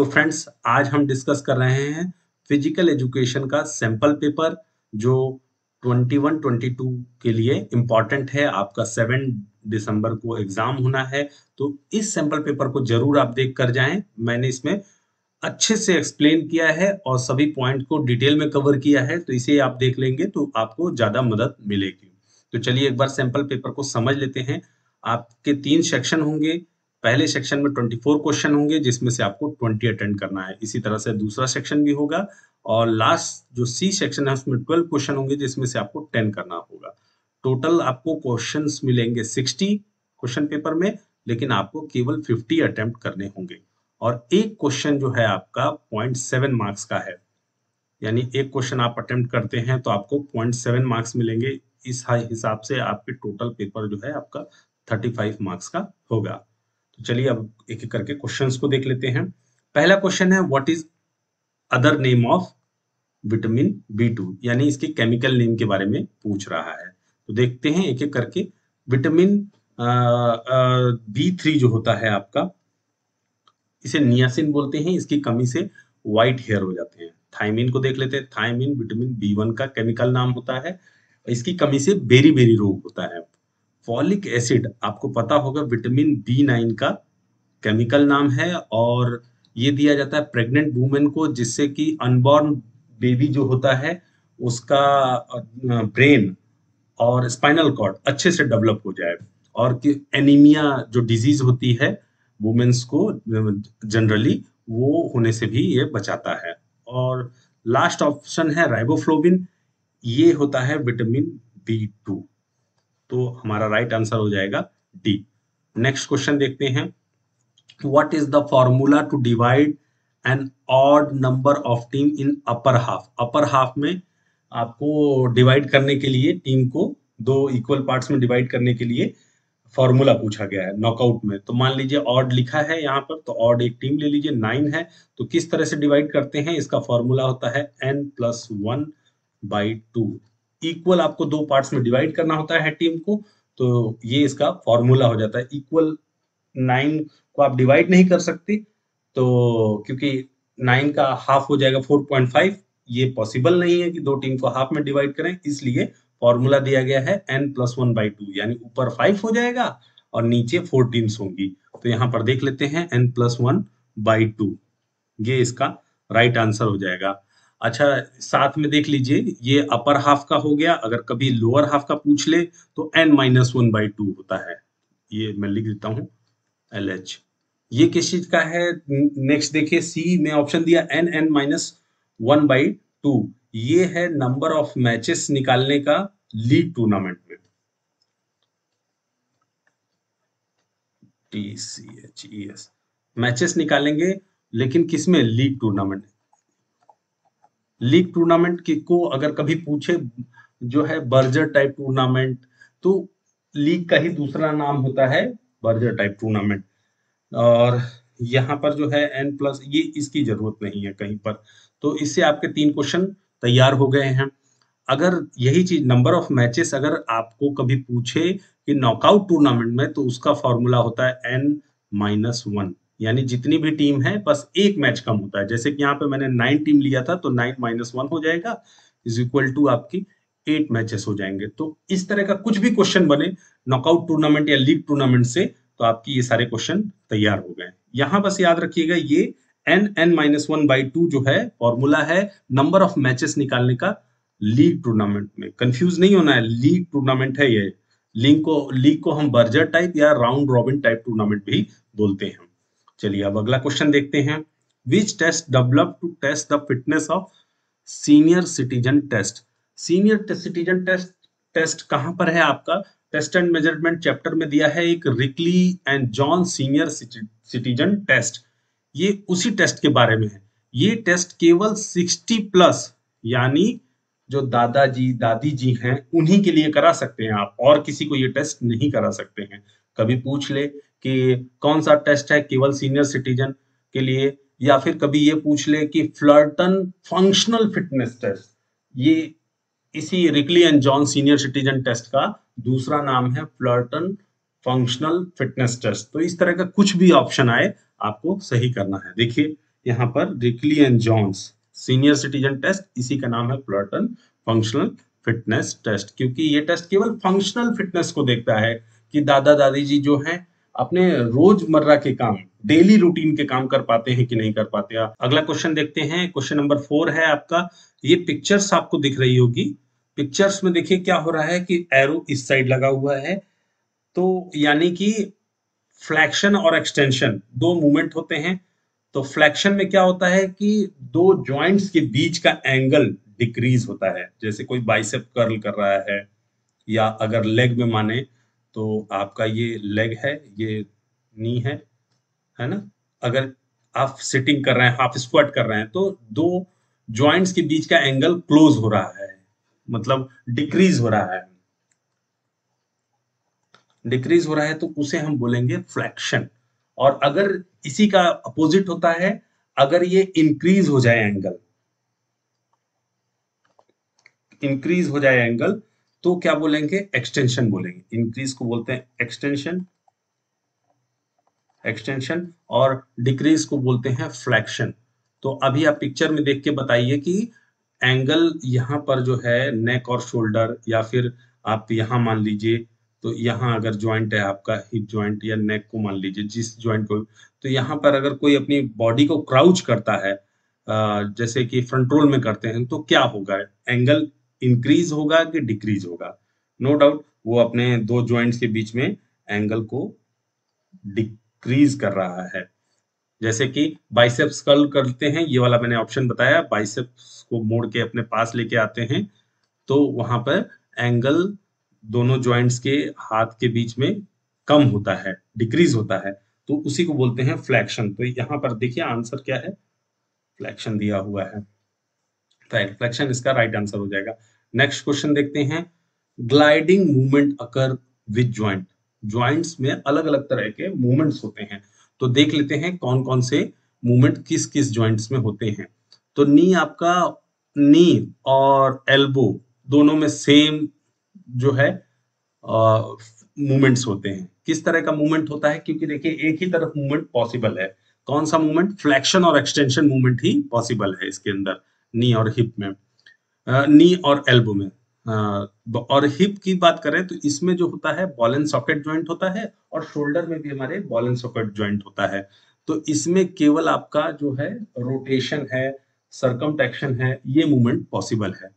तो फ्रेंड्स आज हम डिस्कस कर रहे हैं फ़िज़िकल एजुकेशन का सैंपल पेपर जो 21 22 के लिए इंपॉर्टेंट है। आपका 7 दिसंबर को एग्ज़ाम होना है। तो इस सैंपल पेपर को ज़रूर आप देख कर जाएँ। मैंने इसमें अच्छे से एक्सप्लेन किया है और सभी पॉइंट को डिटेल में कवर किया है। तो इसे आप देख लेंगे तो आपको ज़्यादा मदद मिलेगी। तो चलिए एक बार सैंपल पेपर को समझ लेते हैं। आपके तीन सेक्शन होंगे। पहले सेक्शन में 24 क्वेश्चन होंगे, जिसमें से आपको 20 अटेंड करना है। इसी तरह से दूसरा सेक्शन भी होगा और लास्ट जो सी सेक्शन है, उसमें 12 क्वेश्चन होंगे, जिसमें से आपको 10 करना होगा। टोटल आपको क्वेश्चंस मिलेंगे 60 क्वेश्चन पेपर में, लेकिन आपको केवल 50 अटेम्प्ट करने होंगे। और एक क्वेश्चन जो है आपका पॉइंट मार्क्स का है। यानी एक क्वेश्चन आप अटेम्प्ट करते हैं तो आपको पॉइंट मार्क्स मिलेंगे। इस हिसाब से आपके टोटल पेपर जो है, आपका थर्टी फाइव मार्क्स का होगा। चलिए अब एक एक करके क्वेश्चंस को देख लेते हैं। पहला क्वेश्चन है what is other name of vitamin B two यानी इसके केमिकल नेम के बारे में पूछ रहा है। तो देखते हैं एक एक करके। विटामिन बी थ्री जो होता है आपका, इसे नियासिन बोलते हैं। इसकी कमी से व्हाइट हेयर हो जाते हैं। थाइमिन को देख लेते हैं। थाइमिन विटामिन बी वन का केमिकल नाम होता है। इसकी कमी से बेरी बेरी रोग होता है। फॉलिक एसिड आपको पता होगा विटामिन बी नाइन का केमिकल नाम है और ये दिया जाता है प्रेग्नेंट वुमेन को, जिससे कि अनबॉर्न बेबी जो होता है, उसका ब्रेन और स्पाइनल कॉर्ड अच्छे से डेवलप हो जाए और कि एनीमिया जो डिज़ीज़ होती है वुमेन्स को जनरली वो होने से भी ये बचाता है। और लास्ट ऑप्शन है राइबोफ्लोबिन ये होता है विटामिन बी टू तो हमारा राइट आंसर हो जाएगा डी नेक्स्ट क्वेश्चन देखते हैं. What is the formula to divide an odd number of team in upper half upper half में आपको डिवाइड करने के लिए टीम को दो इक्वल पार्ट्स में डिवाइड करने के लिए फॉर्मूला पूछा गया है नॉकआउट में. तो मान लीजिए ऑड लिखा है यहाँ पर तो ऑड एक टीम ले लीजिए नाइन है. तो किस तरह से डिवाइड करते हैं? इसका फॉर्मूला होता है n plus one by two equal आपको दो पार्ट्स में डिवाइड करना होता है टीम को तो ये इसका फॉर्मूला हो जाता है। इक्वल नाइन को आप डिवाइड नहीं कर सकते तो क्योंकि नाइन का हाफ़ हो जाएगा फोर पॉइंट फाइव ये पॉसिबल नहीं है कि दो टीम को हाफ़ में डिवाइड करें, इसलिए फॉर्मूला दिया गया है n plus one by two यानी ऊपर फाइव हो जाएगा और नीचे फोर टीम्स होंगी। तो यहाँ पर देख लेते हैं n plus one by two ये इसका राइट आंसर हो जाएगा। अच्छा साथ में देख लीजिए, ये अपर हाफ़ का हो गया। अगर कभी लोअर हाफ़ का पूछ ले तो n minus one by two होता है। ये मैं लिख देता हूँ एल एच ये किस चीज़ का है? नेक्स्ट देखिए सी में ऑप्शन दिया n n minus one by two ये है नंबर ऑफ़ मैचेस निकालने का लीग टूर्नामेंट में। T C H E S matches निकालेंगे, लेकिन किसमें? लीग टूर्नामेंट लीग टूर्नामेंट की को अगर कभी पूछे, जो है बर्जर टाइप टूर्नामेंट तो लीग का ही दूसरा नाम होता है बर्जर टाइप टूर्नामेंट। और यहाँ पर जो है एन प्लस ये इसकी ज़रूरत नहीं है कहीं पर। तो इससे आपके तीन क्वेश्चन तैयार हो गए हैं। अगर यही चीज़ नंबर ऑफ़ मैचेस अगर आपको कभी पूछे कि नॉकआउट टूर्नामेंट में तो उसका फॉर्मूला होता है एन माइनस वन यानी जितनी भी टीम है, बस एक मैच कम होता है। जैसे कि यहाँ पे मैंने नाइन टीम लिया था तो नाइन माइनस वन हो जाएगा इज़ इक्वल टू आपकी एट मैचेस हो जाएँगे। तो इस तरह का कुछ भी क्वेश्चन बने नॉकआउट टूर्नामेंट या लीग टूर्नामेंट से तो आपकी ये सारे क्वेश्चन तैयार हो गए। यहाँ बस याद रखिएगा, ये n n minus one by two जो है फॉर्मूला है नंबर ऑफ़ मैचेस निकालने का लीग टूर्नामेंट में। कंफ्यूज नहीं होना है लीग टूर्नामेंट है ये। लीग को लीग को हम बर्जर टाइप या राउंड रॉबिन टाइप टूर्नामेंट भी बोलते हैं। चलिए अब अगला क्वेश्चन देखते हैं। Which test develop to test the fitness of senior citizen test senior citizen test test कहाँ पर है आपका? टेस्ट एंड मेज़रमेंट चैप्टर में दिया है एक Rikli and John senior citizen test ये उसी टेस्ट के बारे में है। ये टेस्ट केवल 60 प्लस यानी जो दादाजी दादी जी हैं, उन्हीं के लिए करा सकते हैं आप। और किसी को ये टेस्ट नहीं करा सकते हैं। कभी पूछ ले कि कौन सा टेस्ट है केवल सीनियर सिटीजन के लिए, या फिर कभी ये पूछ ले कि फ्लर्टन फंक्शनल फिटनेस टेस्ट, ये इसी Rikli and John senior citizen test का दूसरा नाम है फ्लर्टन फंक्शनल फिटनेस टेस्ट। तो इस तरह का कुछ भी ऑप्शन आए, आपको सही करना है। देखिए, यहाँ पर Rikli and Jones senior citizen test, इसी का नाम है प्लर्टन फंक्शनल फिटनेस टेस्ट, क्योंकि ये टेस्ट केवल फंक्शनल फिटनेस को देखता है कि दादा दादी जी जो हैं अपने रोज़मर्रा के काम डेली रूटीन के काम कर पाते हैं कि नहीं कर पाते हैं? अगला क्वेश्चन देखते हैं। क्वेश्चन नंबर फोर है आपका। ये पिक्चर्स आपको दिख रही होगी। पिक्चर्स में देखिए क्या हो रहा है कि एरो इस साइड लगा हुआ है। तो यानी कि फ्लैक्शन और एक्सटेंशन दो मूवमेंट होते हैं। तो फ्लैक्शन में क्या होता है कि दो जॉइंट्स के बीच का एंगल डिक्रीज होता है। जैसे कोई बाइसेप कर्ल कर रहा है या अगर लेग में माने तो आपका ये लेग है, ये नी है है ना? अगर आप सिटिंग कर रहे हैं हाफ़ स्क्वाट कर रहे हैं तो दो जॉइंट्स के बीच का एंगल क्लोज हो रहा है मतलब डिक्रीज हो रहा है। डिक्रीज हो रहा है तो उसे हम बोलेंगे फ्लैक्शन और अगर इसी का अपोजिट होता है, अगर ये इंक्रीज हो जाए एंगल इंक्रीज हो जाए एंगल तो क्या बोलेंगे? एक्सटेंशन बोलेंगे। इंक्रीज को बोलते हैं एक्सटेंशन एक्सटेंशन और डिक्रीज को बोलते हैं फ्लैक्शन तो अभी आप पिक्चर में देख के बताइए कि एंगल यहाँ पर जो है नेक और शोल्डर या फिर आप यहाँ मान लीजिए तो यहाँ अगर ज्वाइंट है आपका हिप ज्वाइंट या नेक को मान लीजिए, जिस ज्वाइंट को तो यहाँ पर अगर कोई अपनी बॉडी को क्राउच करता है जैसे कि फ्रंट रोल में करते हैं तो क्या होगा? एंगल इंक्रीज होगा कि डिक्रीज होगा? नो डाउट वो अपने दो ज्वाइंट्स के बीच में एंगल को डिक्रीज कर रहा है। जैसे कि बाइसेप्स कर्ल करते हैं, ये वाला मैंने ऑप्शन बताया बाइसेप्स को मोड़ के अपने पास लेके आते हैं तो वहाँ पर एंगल दोनों ज्वाइंट्स के हाथ के बीच में कम होता है डिक्रीज होता है तो उसी को बोलते हैं फ्लैक्शन तो यहाँ पर देखिए आंसर क्या है? फ्लैक्शन दिया हुआ है। राइट फ्लैक्शन इसका राइट आंसर हो जाएगा। नेक्स्ट क्वेश्चन देखते हैं। Gliding movement occur with joint joints में अलग अलग तरह के मूवमेंट्स होते हैं। तो देख लेते हैं कौन कौन से मूवमेंट किस किस ज्वाइंट्स में होते हैं। तो नी आपका नी और एल्बो दोनों में सेम जो है मूवमेंट्स होते हैं। किस तरह का मूवमेंट होता है? क्योंकि देखिए, एक ही तरफ़ मूवमेंट पॉसिबल है। कौन सा मूवमेंट फ्लैक्शन और एक्सटेंशन मूवमेंट ही पॉसिबल है इसके अंदर। नी और हिप में। नी और एल्बो में। और हिप की बात करें तो इसमें जो होता है, बॉल एंड सॉकेट ज्वाइंट होता है और शोल्डर में भी हमारे बॉल एंड सॉकेट ज्वाइंट होता है। तो इसमें केवल आपका जो है, रोटेशन है सरकम है, ये मूवमेंट पॉसिबल है।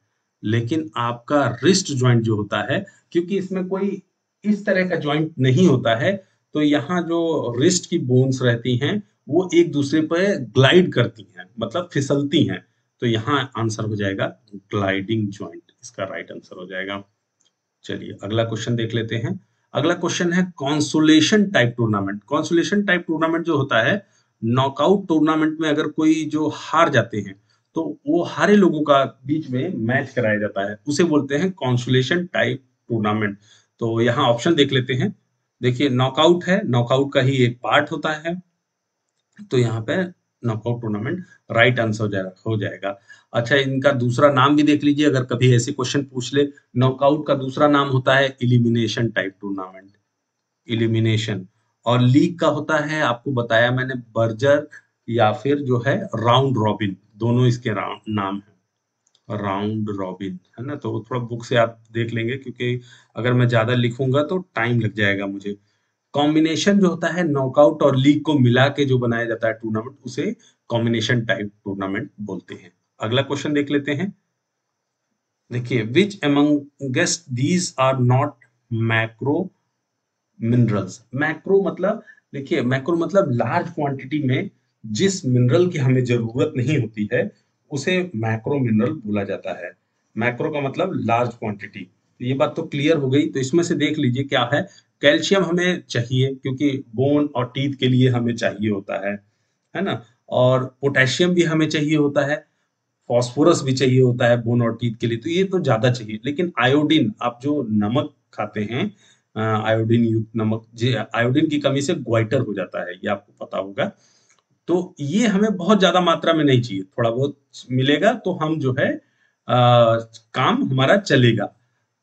लेकिन आपका रिस्ट ज्वाइंट जो होता है, क्योंकि इसमें कोई इस तरह का ज्वाइंट नहीं होता है तो यहाँ जो रिस्ट की बोन्स रहती हैं, वो एक दूसरे पर ग्लाइड करती हैं मतलब फिसलती हैं। तो यहाँ आंसर हो जाएगा ग्लाइडिंग ज्वाइंट इसका राइट आंसर हो जाएगा। चलिए, अगला क्वेश्चन देख लेते हैं। अगला क्वेश्चन है consolation type tournament consolation type tournament जो होता है नॉकआउट टूर्नामेंट में अगर कोई जो हार जाते हैं तो वो हारे लोगों का बीच में मैच कराया जाता है। उसे बोलते हैं कॉन्सुलेशन टाइप टूर्नामेंट तो यहाँ ऑप्शन देख लेते हैं। देखिए नॉकआउट है नॉकआउट का ही एक पार्ट होता है। तो यहाँ पे नॉकआउट टूर्नामेंट राइट आंसर हो जाएगा। अच्छा इनका दूसरा नाम भी देख लीजिए, अगर कभी ऐसे क्वेश्चन पूछ ले। नॉकआउट का दूसरा नाम होता है इलिमिनेशन टाइप टूर्नामेंट इलिमिनेशन और लीग का होता है, आपको बताया मैंने बर्जर या फिर जो है राउंड रॉबिन दोनों इसके नाम है। राउंड रॉबिन है ना? तो थोड़ा बुक से आप देख लेंगे, क्योंकि अगर मैं ज़्यादा लिखूँगा तो टाइम लग जाएगा मुझे। कॉम्बिनेशन जो होता है नॉकआउट और लीग को मिला के जो बनाया जाता है टूर्नामेंट उसे कॉम्बिनेशन टाइप टूर्नामेंट बोलते हैं। अगला क्वेश्चन देख लेते हैं। देखिए which amongst these are not macro minerals macro मतलब देखिए मैक्रो मतलब लार्ज क्वांटिटी में जिस मिनरल की हमें ज़रूरत नहीं होती है, उसे मैक्रो मिनरल बोला जाता है। मैक्रो का मतलब लार्ज क्वांटिटी तो ये बात तो क्लियर हो गई। तो इसमें से देख लीजिए क्या है। कैल्शियम हमें चाहिए क्योंकि बोन और टीथ के लिए हमें चाहिए होता है है ना? और पोटेशियम भी हमें चाहिए होता है फॉस्फोरस भी चाहिए होता है बोन और टीथ के लिए तो ये तो ज़्यादा चाहिए। लेकिन आयोडीन आप जो नमक खाते हैं आयोडीन युक्त नमक जी आयोडीन की कमी से ग्वाइटर हो जाता है ये आपको पता होगा। तो ये हमें बहुत ज़्यादा मात्रा में नहीं चाहिए थोड़ा बहुत मिलेगा तो हम जो है आ, काम हमारा चलेगा।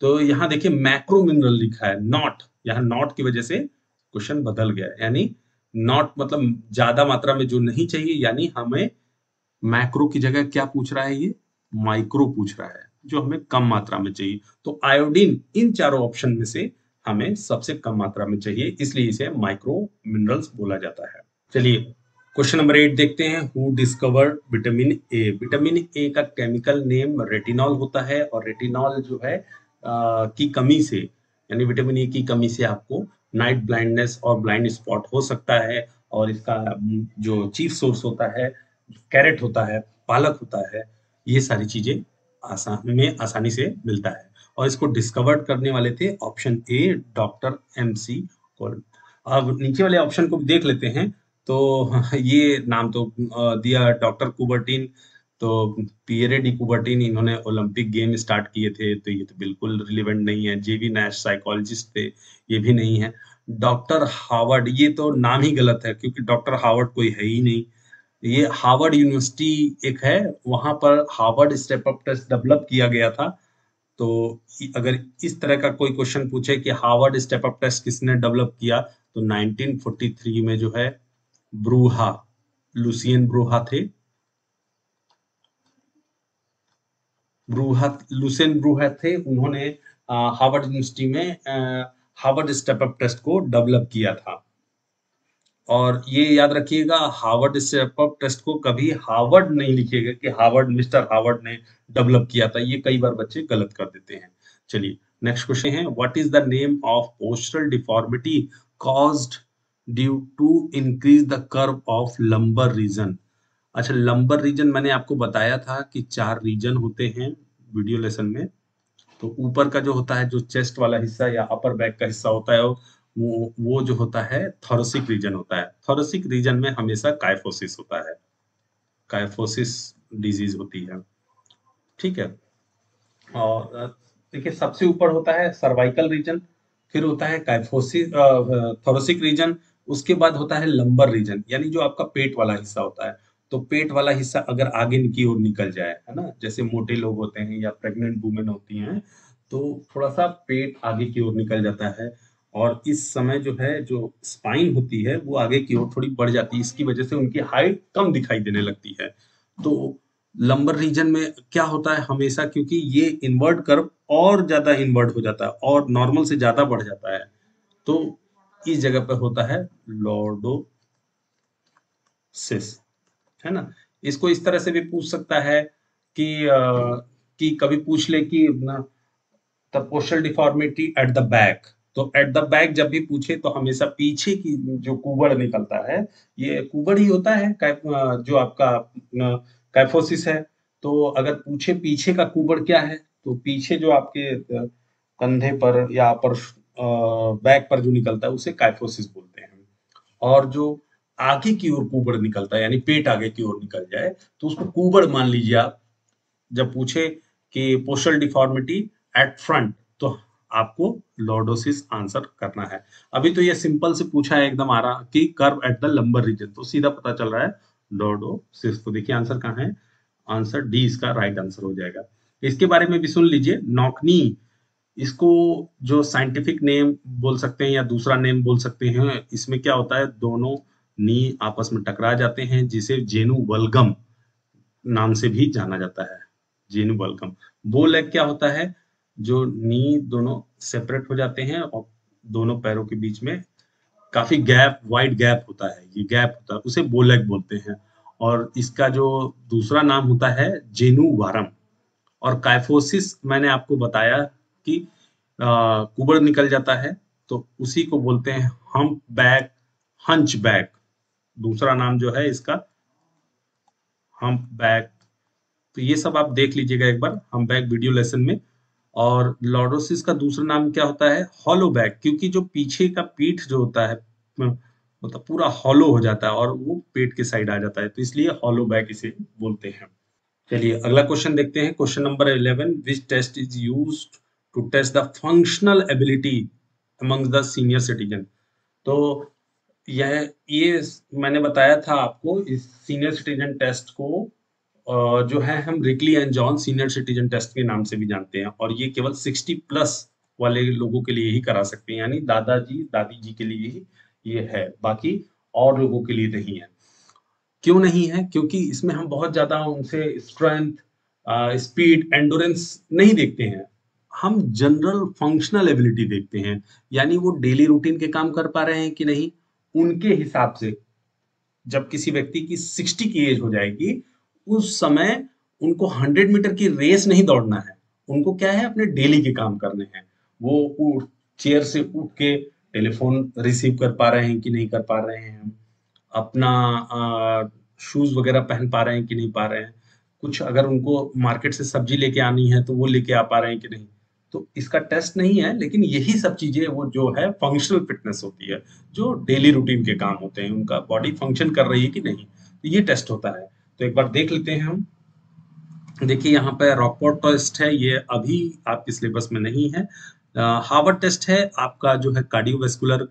तो यहाँ देखिए मैक्रो मिनरल लिखा है नॉट यहाँ नॉट की वजह से क्वेश्चन बदल गया। यानी नॉट मतलब ज़्यादा मात्रा में जो नहीं चाहिए यानी हमें मैक्रो की जगह क्या पूछ रहा है ये? माइक्रो पूछ रहा है जो हमें कम मात्रा में चाहिए। तो आयोडीन इन चारों ऑप्शन में से हमें सबसे कम मात्रा में चाहिए इसलिए इसे माइक्रो मिनरल्स बोला जाता है। चलिए क्वेश्चन नंबर एट देखते हैं। Who discovered vitamin A vitamin A का केमिकल नेम रेटिनॉल होता है और रेटिनॉल जो है आ, की कमी से यानी विटामिन ए की कमी से आपको नाइट ब्लाइंडनेस और ब्लाइंड स्पॉट हो सकता है और इसका जो चीफ सोर्स होता है कैरेट होता है, पालक होता है, ये सारी चीज़ें आसान में आसानी से मिलता है। और इसको डिस्कवर्ड करने वाले थे option A doctor M C अब नीचे वाले ऑप्शन को देख लेते हैं। तो ये नाम तो दिया डॉक्टर कुबर्टीन तो पियरे डी कुबर्टीन इन्होंने ओलंपिक गेम स्टार्ट किए थे तो ये तो बिल्कुल रिलेवेंट नहीं है। जेवी नैश साइकोलॉजिस्ट थे, ये भी नहीं है। डॉक्टर हार्वर्ड, ये तो नाम ही गलत है, क्योंकि डॉक्टर हार्वर्ड कोई है ही नहीं। ये हार्वर्ड यूनिवर्सिटी एक है, वहाँ पर Harvard step up test develop किया गया था। तो अगर इस तरह का कोई क्वेश्चन पूछे कि हार्वर्ड स्टेप अप टेस्ट किसने डेवलप किया तो 1943 में जो है ब्रूहा, लुसियन ब्रूहा थे। ब्रूहा लुसियन ब्रूहा थे, उन्होंने हार्वर्ड यूनिवर्सिटी में हार्वर्ड स्टेप अप टेस्ट को डेवलप किया था। और ये याद रखिएगा, हार्वर्ड स्टेप अप टेस्ट को कभी हार्वर्ड नहीं लिखिएगा कि हार्वर्ड, मिस्टर हार्वर्ड ने डेवलप किया था। ये कई बार बच्चे गलत कर देते हैं। चलिए, नेक्स्ट क्वेश्चन है what is the name of postal deformity caused due to increase the curve of lumbar region अच्छा लंबर रीजन मैंने आपको बताया था कि चार रीजन होते हैं वीडियो लेसन में। तो ऊपर का जो होता है, जो चेस्ट वाला हिस्सा या अपर बैक का हिस्सा होता है, वो वो जो होता है थोरोसिक रीजन होता है। थोरोसिक रीजन में हमेशा काइफोसिस होता है। काइफोसिस डिज़ीज़ होती है। ठीक है? और देखिए, सबसे ऊपर होता है सर्वाइकल रीजन फिर होता है काइफोसिस थोरसिक रीजन उसके बाद होता है लंबर रीजन यानी जो आपका पेट वाला हिस्सा होता है। तो पेट वाला हिस्सा अगर आगे की ओर निकल जाए, है ना? जैसे मोटे लोग होते हैं या प्रेग्नेंट वुमेन होती हैं तो थोड़ा सा पेट आगे की ओर निकल जाता है और इस समय जो है, जो स्पाइन होती है, वो आगे की ओर थोड़ी बढ़ जाती है। इसकी वजह से उनकी हाइट कम दिखाई देने लगती है। तो लंबर रीजन में क्या होता है हमेशा? क्योंकि ये इन्वर्ट कर्व और ज़्यादा इन्वर्ट हो जाता है और नॉर्मल से ज़्यादा बढ़ जाता है। तो इस जगह पे होता है लॉर्डोसिस है ना? इसको इस तरह से भी पूछ सकता है कि आ, कि कभी पूछ ले कि the postal deformity at the back तो एट द बैक जब भी पूछे तो हमेशा पीछे की जो कुबड़ निकलता है ये कुबड़ ही होता है जो आपका कैफोसिस है। तो अगर पूछे पीछे का कुबड़ क्या है तो पीछे जो आपके कंधे पर या पर बैक पर जो निकलता है उसे कैफोसिस बोलते हैं। और जो आगे की ओर कुबड़ निकलता है, यानी पेट आगे की ओर निकल जाए तो उसको कुबड़ मान लीजिए आप। जब पूछे कि पोस्टल डिफॉर्मिटी एट फ्रंट तो आपको लॉर्डोसिस आंसर करना है। अभी तो ये सिंपल से पूछा है एकदम आ रहा कि curve at the lumbar region तो सीधा पता चल रहा है लॉर्डोसिस। तो देखिए आंसर कहाँ है? आंसर डी इसका राइट आंसर हो जाएगा। इसके बारे में भी सुन लीजिए, नौकनी, इसको जो साइंटिफिक नेम बोल सकते हैं या दूसरा नेम बोल सकते हैं, इसमें क्या होता है? दोनों नी आपस में टकरा जाते हैं, जिसे जेनु वलगम नाम से भी जाना जाता है, जेनु वलगम वो लेग क्या होता है? जो नी दोनों सेपरेट हो जाते हैं और दोनों पैरों के बीच में काफ़ी गैप वाइड गैप होता है, ये गैप होता है, उसे बोलेग बोलते हैं। और इसका जो दूसरा नाम होता है, जेनु वारम। और काइफोसिस मैंने आपको बताया कि कुबड़ निकल जाता है तो उसी को बोलते हैं हम बैक हंच बैक दूसरा नाम जो है इसका हम बैक तो ये सब आप देख लीजिएगा एक बार हम बैक वीडियो लेसन में। और लॉर्डोसिस का दूसरा नाम क्या होता है? हॉलो बैक क्योंकि जो पीछे का पीठ जो होता है मतलब पूरा हॉलो हो जाता है और वो पेट के साइड आ जाता है। तो इसलिए हॉलो बैक इसे बोलते हैं। चलिए, अगला क्वेश्चन देखते हैं। Question number eleven which test is use to test the functional ability among the senior citizen तो यह ये मैंने बताया था आपको, इस सीनियर सिटीजन टेस्ट को जो है हम Rikli and John senior citizen test के नाम से भी जानते हैं और ये केवल 60 प्लस वाले लोगों के लिए ही करा सकते हैं, यानी दादाजी दादी जी के लिए ही ये है, बाकी और लोगों के लिए नहीं है। क्यों नहीं है? क्योंकि इसमें हम बहुत ज़्यादा उनसे स्ट्रेंथ स्पीड एंडोरेंस नहीं देखते हैं। हम जनरल फंक्शनल एबिलिटी देखते हैं, यानी वो डेली रूटीन के काम कर पा रहे हैं कि नहीं? उनके हिसाब से, जब किसी व्यक्ति की 60 की एज हो जाएगी, उस समय उनको 100 मीटर की रेस नहीं दौड़ना है। उनको क्या है? अपने डेली के काम करने हैं। वो उठ, चेयर से उठ के टेलीफोन रिसीव कर पा रहे हैं कि नहीं कर पा रहे हैं अपना शूज़ वगैरह पहन पा रहे हैं कि नहीं पा रहे हैं। कुछ अगर उनको मार्केट से सब्ज़ी लेके आनी है तो वो लेके आ पा रहे हैं कि नहीं। तो इसका टेस्ट नहीं है, लेकिन यही सब चीज़ें वो जो है फंक्शनल फिटनेस होती है, जो डेली रूटीन के काम होते हैं, उनका बॉडी फ़ंक्शन कर रही है कि नहीं तो ये टेस्ट होता है। तो एक बार देख लेते हैं हम। देखिए, यहाँ पे रॉकपोर्ट टेस्ट है, ये अभी आपके सिलेबस में नहीं है। हार्वर्ड टेस्ट है, आपका जो है कार्डियोवेस्कुलर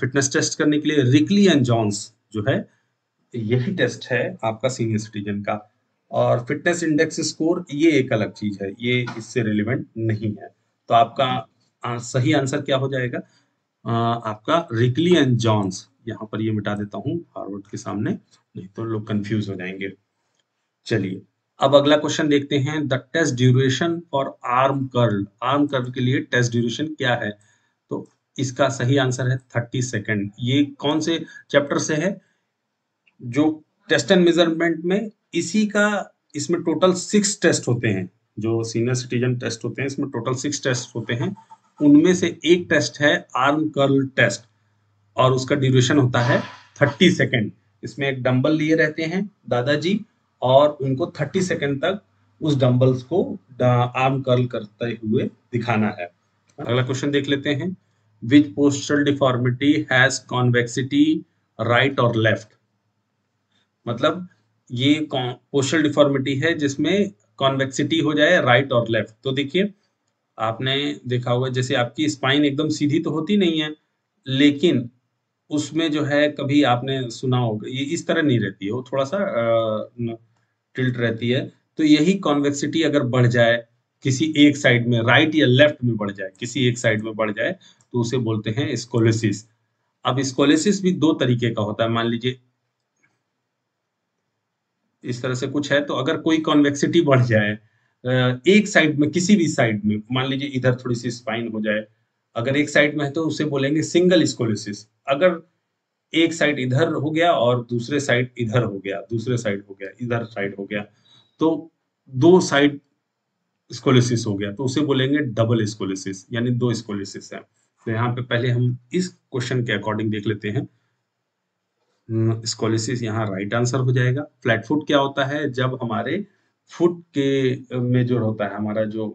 फिटनेस टेस्ट करने के लिए रिकली एंड जॉन्स जो है, यही टेस्ट है आपका सीनियर सिटीजन का। और फिटनेस इंडेक्स स्कोर ये एक अलग चीज़ है ये इससे रिलेवेंट नहीं है। तो आपका आ, सही आंसर क्या हो जाएगा? आ, आपका रिकली एंड जॉन्स यहाँ पर ये मिटा देता हूँ हार्वर्ड के सामने नहीं तो लोग कंफ्यूज हो जाएँगे। चलिए अब अगला क्वेश्चन देखते हैं the test duration for arm curl arm curl के लिए टेस्ट ड्यूरेशन क्या है? तो इसका सही आंसर है थर्टी सेकेंड ये कौन से चैप्टर से है? जो टेस्ट एंड मेज़रमेंट में इसी का इसमें टोटल सिक्स टेस्ट होते हैं, जो सीनियर सिटीजन टेस्ट होते हैं, इसमें टोटल सिक्स टेस्ट होते हैं। उनमें से एक टेस्ट है आर्म कर्ल टेस्ट और उसका ड्यूरेशन होता है थर्टी सेकेंड इसमें एक डंबल लिए रहते हैं दादाजी और उनको थर्टी सेकेंड तक उस डंबल्स को आर्म कर्ल करते हुए दिखाना है। अगला क्वेश्चन देख लेते हैं। Which postal deformity has convexity right और लेफ़्ट मतलब ये पोस्टल डिफॉर्मिटी है, जिसमें कॉन्वेक्सिटी हो जाए राइट और लेफ़्ट तो देखिए, आपने देखा होगा, जैसे आपकी स्पाइन एकदम सीधी तो होती नहीं है, लेकिन उसमें जो है, कभी आपने सुना होगा, ये इस तरह नहीं रहती है, वो थोड़ा सा टिल्ट रहती है। तो यही कॉन्वेक्सिटी अगर बढ़ जाए, किसी एक साइड में राइट या लेफ़्ट में बढ़ जाए, किसी एक साइड में बढ़ जाए तो उसे बोलते हैं स्कोलिसिस अब स्कोलिसिस भी दो तरीके का होता है, मान लीजिए इस तरह से कुछ है तो अगर कोई कॉन्वेक्सिटी बढ़ जाए एक साइड में, किसी भी साइड में, मान लीजिए इधर थोड़ी सी स्पाइन हो जाए, अगर एक साइड में है तो उसे बोलेंगे सिंगल स्कोलिसिस अगर एक साइड इधर हो गया और दूसरे साइड इधर हो गया, दूसरे साइड हो गया, इधर साइड हो गया तो दो साइड स्कोलिसिस हो गया तो उसे बोलेंगे डबल स्कोलिसिस यानी दो स्कोलिसिस है। तो यहाँ पे पहले हम इस क्वेश्चन के अकॉर्डिंग देख लेते हैं। स्कोलिसिस यहाँ राइट आंसर हो जाएगा। फ्लैट फुट क्या होता है? जब हमारे फुट के में जो होता है, हमारा जो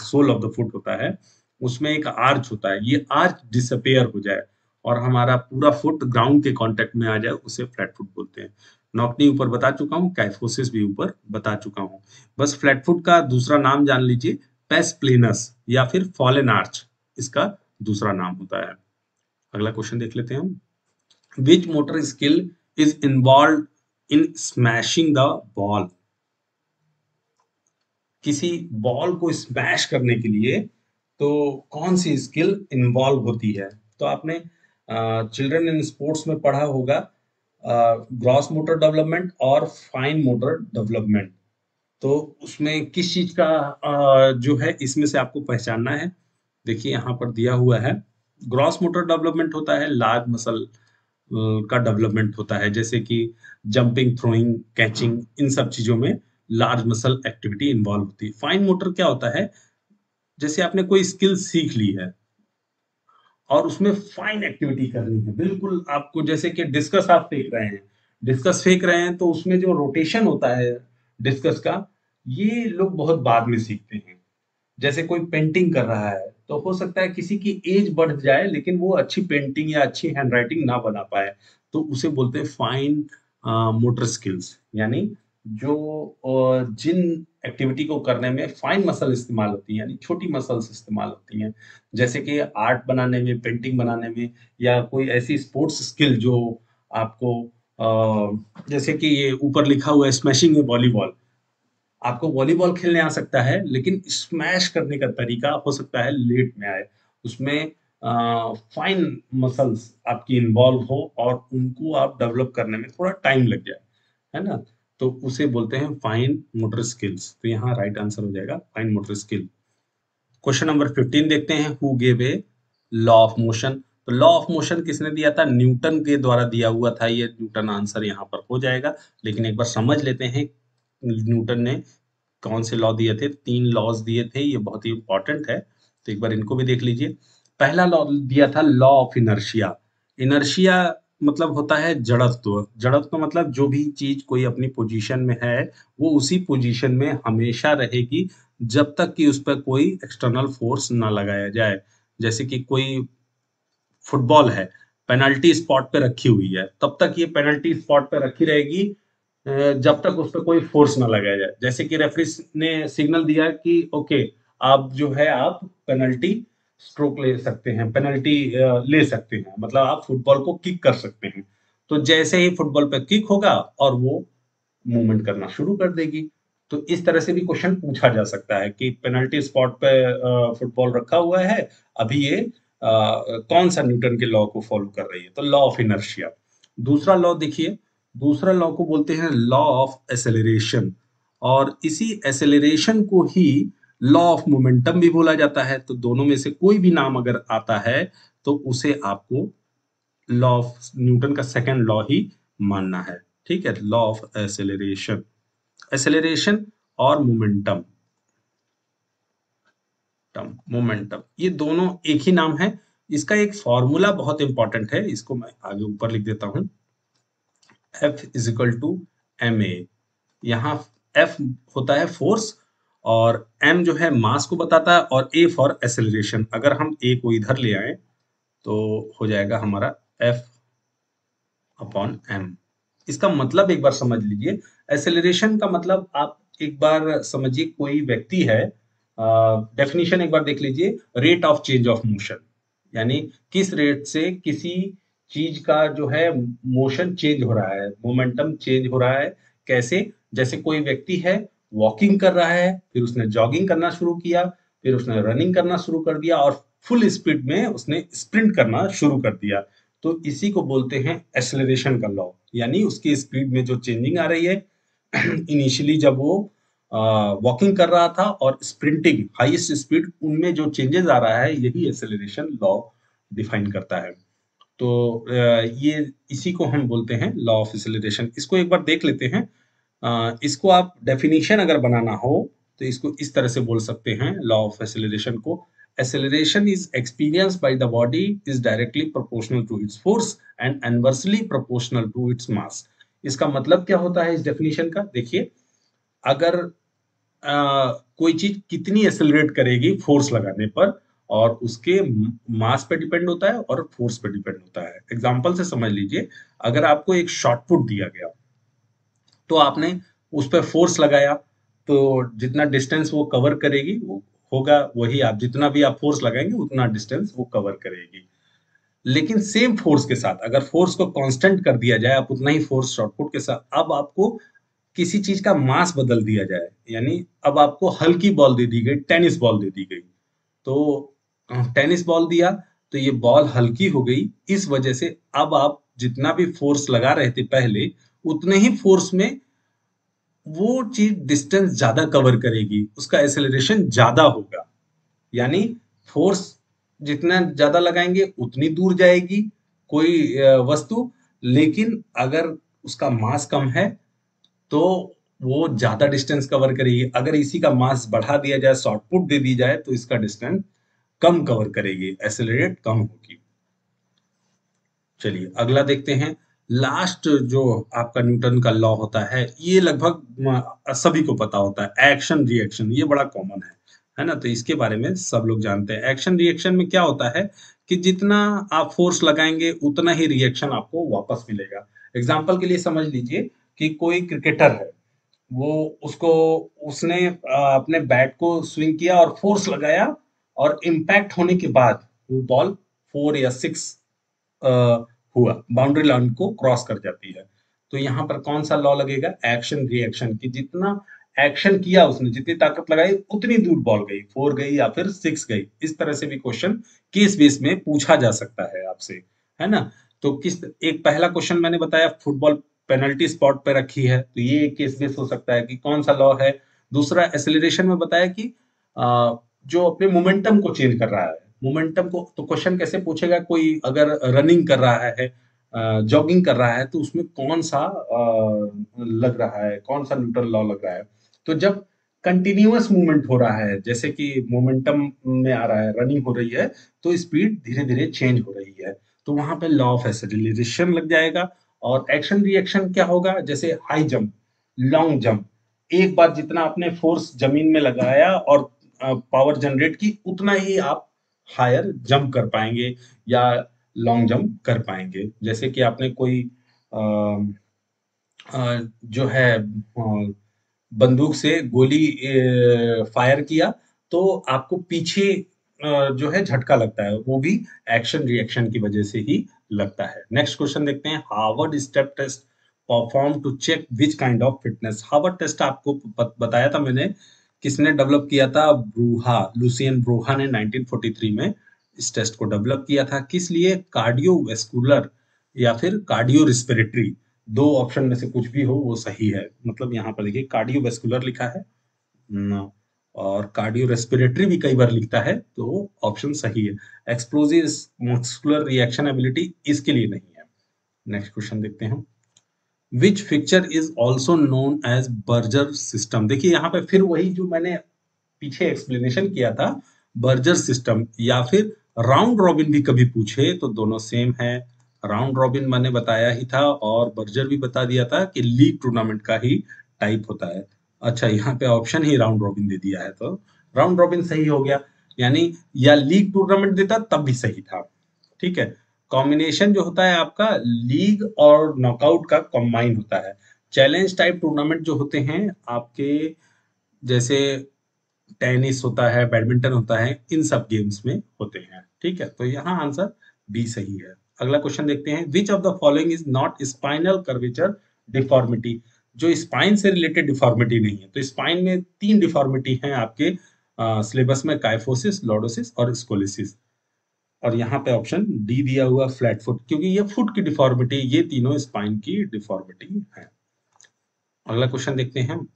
सोल ऑफ़ द फुट होता है, उसमें एक आर्च होता है। ये आर्च डिसअपेयर हो जाए और हमारा पूरा फुट ग्राउंड के कांटेक्ट में आ जाए, उसे फ्लैट फुट बोलते हैं। नॉकनी ऊपर बता चुका हूँ कैफोसिस भी ऊपर बता चुका हूँ। बस फ्लैट फुट का दूसरा नाम जान लीजिए पेस प्लेनस या फिर फॉलन आर्च इसका दूसरा नाम होता है। अगला क्वेश्चन देख लेते हैं हम। Which motor skill is involved in smashing the ball? किसी बॉल को स्मैश करने के लिए तो कौन सी स्किल इन्वॉल्व होती है? तो आपने चिल्ड्रन इन स्पोर्ट्स में पढ़ा होगा ग्रॉस मोटर डेवलपमेंट और फाइन मोटर डेवलपमेंट तो उसमें किस चीज़ का आ, जो है इसमें से आपको पहचानना है? देखिए यहाँ पर दिया हुआ है ग्रॉस मोटर डेवलपमेंट होता है लार्ज मसल का डेवलपमेंट होता है, जैसे कि जंपिंग थ्रोइंग कैचिंग इन सब चीज़ों में लार्ज मसल एक्टिविटी इन्वॉल्व होती है। फाइन मोटर क्या होता है? जैसे आपने कोई स्किल सीख ली है और उसमें फाइन एक्टिविटी करनी है, बिल्कुल आपको जैसे कि डिस्कस आप फेंक रहे हैं डिस्कस फेंक रहे हैं तो उसमें जो रोटेशन होता है डिस्कस का, ये लोग बहुत बाद में सीखते हैं। जैसे कोई पेंटिंग कर रहा है तो हो सकता है किसी की एज बढ़ जाए, लेकिन वो अच्छी पेंटिंग या अच्छी हैंडराइटिंग ना बना पाए। तो उसे बोलते हैं फाइन मोटर स्किल्स यानी जो जिन एक्टिविटी को करने में फाइन मसल इस्तेमाल होती है, यानी छोटी मसल्स इस्तेमाल होती हैं, जैसे कि आर्ट बनाने में पेंटिंग बनाने में, या कोई ऐसी स्पोर्ट्स स्किल जो आपको जैसे कि ये ऊपर लिखा हुआ है स्मैशिंग वॉलीबॉल आपको वॉलीबॉल खेलने आ सकता है, लेकिन स्मैश करने का तरीका हो सकता है लेट में आए। उसमें फाइन मसल्स आपकी इन्वॉल्व हो और उनको आप डेवलप करने में थोड़ा टाइम लग जाए, है ना? तो उसे बोलते हैं फाइन मोटर स्किल्स तो यहाँ राइट आंसर हो जाएगा fine motor skill question number fifteen देखते हैं। Who gave a law of motion तो लॉ ऑफ़ मोशन किसने दिया था? न्यूटन के द्वारा दिया हुआ था ये न्यूटन आंसर यहाँ पर हो जाएगा। लेकिन एक बार समझ लेते हैं न्यूटन ने कौन से लॉ दिए थे? तीन लॉज दिए थे। ये बहुत ही इंपॉर्टेंट है। तो एक बार इनको भी देख लीजिए। पहला लॉ दिया था लॉ ऑफ़ इनर्शिया इनर्शिया मतलब होता है जड़त्व। जड़त्व मतलब जो भी चीज़ कोई अपनी पोजीशन में है, वो उसी पोजीशन में हमेशा रहेगी जब तक कि उस पर कोई एक्सटर्नल फोर्स ना लगाया जाए। जैसे कि कोई फुटबॉल है पेनल्टी स्पॉट पे रखी हुई है, तब तक ये पेनल्टी स्पॉट पे रखी रहेगी जब तक उस पर कोई फोर्स ना लगाया जाए। जैसे कि रेफरी ने सिग्नल दिया कि ओके आप जो है आप पेनल्टी स्ट्रोक ले सकते हैं पेनल्टी ले सकते हैं। मतलब आप फुटबॉल को किक कर सकते हैं। तो जैसे ही फुटबॉल पे किक होगा और वो मूवमेंट करना शुरू कर देगी। तो इस तरह से भी क्वेश्चन पूछा जा सकता है कि पेनल्टी स्पॉट पे फुटबॉल रखा हुआ है अभी ये आ, कौन सा न्यूटन के लॉ को फॉलो कर रही है? तो लॉ ऑफ़ इनर्शिया। दूसरा लॉ देखिए दूसरा लॉ को बोलते हैं लॉ ऑफ़ एसेलरेशन और इसी एसेलरेशन को ही लॉ ऑफ़ मोमेंटम भी बोला जाता है। तो दोनों में से कोई भी नाम अगर आता है तो उसे आपको लॉ ऑफ़ न्यूटन का सेकेंड लॉ ही मानना है। ठीक है? लॉ ऑफ़ एसेलरेशन एसेलरेशन और मोमेंटम मोमेंटम ये दोनों एक ही नाम है। इसका एक फॉर्मूला बहुत इंपॉर्टेंट है। इसको मैं आगे ऊपर लिख देता हूँ। F is equal to M A यहाँ F होता है फोर्स और M जो है मास को बताता है और A फॉर एसेलरेशन अगर हम A को इधर ले आए तो हो जाएगा हमारा F अपॉन M. इसका मतलब एक बार समझ लीजिए। एसेलरेशन का मतलब आप एक बार समझिए कोई व्यक्ति है डेफिनेशन एक बार देख लीजिए। Rate of change of motion यानी किस रेट से किसी चीज़ का जो है मोशन चेंज हो रहा है मोमेंटम चेंज हो रहा है। कैसे? जैसे कोई व्यक्ति है वॉकिंग कर रहा है, फिर उसने जॉगिंग करना शुरू किया, फिर उसने रनिंग करना शुरू कर दिया और फुल स्पीड में उसने स्प्रिंट करना शुरू कर दिया। तो इसी को बोलते हैं एसलरेशन का लॉ यानी उसकी स्पीड में जो चेंजिंग आ रही है इनिशियली जब वो वॉकिंग कर रहा था और स्प्रिंटिंग हाईएस्ट स्पीड उनमें जो चेंजेस आ रहा है, यही एसेलरेशन लॉ डिफाइन करता है। तो ये इसी को हम बोलते हैं लॉ ऑफ़ एसेलरेशन इसको एक बार देख लेते हैं। इसको आप डेफिनेशन अगर बनाना हो तो इसको इस तरह से बोल सकते हैं लॉ ऑफ़ एसेलरेशन को। Acceleration is experienced by the body is directly proportional to its force and inversely proportional to its mass. इसका मतलब क्या होता है इस डेफिनेशन का? देखिए अगर आ, कोई चीज़ कितनी एक्सेलरेट करेगी फोर्स लगाने पर और उसके मास पे डिपेंड होता है और फोर्स पे डिपेंड होता है। एग्ज़ाम्पल से समझ लीजिए, अगर आपको एक शॉर्ट पुट दिया गया तो आपने उस पर फोर्स लगाया तो जितना डिस्टेंस वो कवर करेगी, वो होगा वही। आप जितना भी आप फोर्स लगाएँगे, उतना डिस्टेंस वो कवर करेगी। लेकिन सेम फोर्स के साथ, अगर फोर्स को कांस्टेंट कर दिया जाए, आप उतना ही फोर्स शॉर्टपुट के साथ, अब आपको किसी चीज़ का मास बदल दिया जाए, यानी अब आपको हल्की बॉल दे दी गई टेनिस बॉल दे दी गई तो टेनिस बॉल दिया तो ये बॉल हल्की हो गई। इस वजह से अब आप जितना भी फोर्स लगा रहे थे पहले, उतने ही फोर्स में वो चीज़ डिस्टेंस ज़्यादा कवर करेगी। उसका एसेलरेशन ज़्यादा होगा। यानी फोर्स जितना ज़्यादा लगाएँगे, उतनी दूर जाएगी कोई वस्तु। लेकिन अगर उसका मास कम है तो वो ज़्यादा डिस्टेंस कवर करेगी। अगर इसी का मास बढ़ा दिया जाए शॉर्टपुट दे दी जाए तो इसका डिस्टेंस कम कवर करेगी एसेलरेट कम होगी। चलिए, अगला देखते हैं। लास्ट जो आपका न्यूटन का लॉ होता है, ये लगभग सभी को पता होता है। एक्शन रिएक्शन ये बड़ा कॉमन है है ना? तो इसके बारे में सब लोग जानते हैं। एक्शन रिएक्शन में क्या होता है कि जितना आप फोर्स लगाएँगे, उतना ही रिएक्शन आपको वापस मिलेगा। एग्ज़ाम्पल के लिए समझ लीजिए कि कोई क्रिकेटर है, वो उसको, उसने अपने बैट को स्विंग किया और फोर्स लगाया और इम्पैक्ट होने के बाद वो बॉल फोर या सिक्स हुआ। बाउंड्री लाइन को क्रॉस कर जाती है। तो यहाँ पर कौन सा लॉ लगेगा? एक्शन रिएक्शन की जितना एक्शन किया उसने, जितनी ताकत लगाई, उतनी दूर बॉल गई। फोर गई या फिर सिक्स गई। इस तरह से भी क्वेश्चन केस बेस में पूछा जा सकता है आपसे। है ना? तो किस, एक पहला क्वेश्चन मैंने बताया फुटबॉल पेनल्टी स्पॉट पे रखी है। तो ये केस बेस हो सकता है कि कौन सा लॉ है? दूसरा एसिलेशन में बताया कि जो अपने मोमेंटम को चेंज कर रहा है। मोमेंटम को तो क्वेश्चन कैसे पूछेगा कोई? अगर रनिंग कर रहा है जॉगिंग कर रहा है तो उसमें कौन सा लग रहा है? कौन सा न्यूट्रल लॉ लग रहा है? तो जब कंटिन्यूस मूवमेंट हो रहा है, जैसे कि मोमेंटम में आ रहा है रनिंग हो रही है तो स्पीड धीरे धीरे चेंज हो रही है। तो वहाँ पे लॉ ऑफ़ एसिलेशन लग जाएगा और एक्शन रिएक्शन क्या होगा? जैसे हाई जंप लॉन्ग जंप एक बार जितना आपने फोर्स ज़मीन में लगाया और पावर जनरेट की उतना ही आप हायर जंप कर पाएँगे या लॉन्ग जंप कर पाएँगे। जैसे कि आपने कोई आ, आ, जो है बंदूक से गोली फायर किया तो आपको पीछे जो है झटका लगता है वो भी एक्शन रिएक्शन की वजह से ही लगता है। नेक्स्ट क्वेश्चन देखते हैं। Harvard step test perform to check which kind of fitness Harvard test आपको बताया था मैंने किसने डेवलप किया था? ब्रूहा लुसियन ब्रूहा ने 1943 में इस टेस्ट को डेवलप किया था। किस लिए? कार्डियोवेस्कुलर या फिर कार्डियो रिस्पिरेटरी दो ऑप्शन में से कुछ भी हो, वो सही है। मतलब यहाँ पर देखिए कार्डियोवेस्कुलर लिखा है और कार्डियो रेस्पिरेटरी भी कई बार लिखता है तो ऑप्शन सही है। एक्सप्लोजिव मस्कुलर रिएक्शन एबिलिटी इसके लिए नहीं है। नेक्स्ट क्वेश्चन देखते हैं which fixture is also known as Berger system देखिए यहाँ पे फिर वही जो मैंने पीछे एक्सप्लेनेशन किया था बर्जर सिस्टम या फिर राउंड रॉबिन भी कभी पूछे तो दोनों सेम है। राउंड रॉबिन मैंने बताया ही था और बर्जर भी बता दिया था कि लीग टूर्नामेंट का ही टाइप होता है। अच्छा यहाँ पे ऑप्शन ही राउंड रॉबिन दे दिया है तो। राउंड रॉबिन सही हो गया, यानी या लीग टूर्नामेंट देता तब भी सही था। ठीक है कॉम्बिनेशन जो होता है आपका लीग और नॉकआउट का कॉम्बाइन होता है। चैलेंज टाइप टूर्नामेंट जो होते हैं, आपके जैसे टेनिस होता है बैडमिंटन होता है, इन सब गेम्स में होते हैं। ठीक है तो यहाँ आंसर बी सही है। अगला क्वेश्चन देखते हैं। Which of the following is not spinal curvature deformity जो स्पाइन से रिलेटेड डिफॉर्मिटी नहीं है तो स्पाइन में तीन डिफॉर्मिटी हैं आपके सिलेबस में काइफोसिस लॉडोसिस और स्कोलिसिस और यहाँ पे ऑप्शन डी दिया हुआ फ्लैट फुट क्योंकि ये फुट की डिफॉर्मिटी ये तीनों स्पाइन की डिफॉर्मिटी है। अगला क्वेश्चन देखते हैं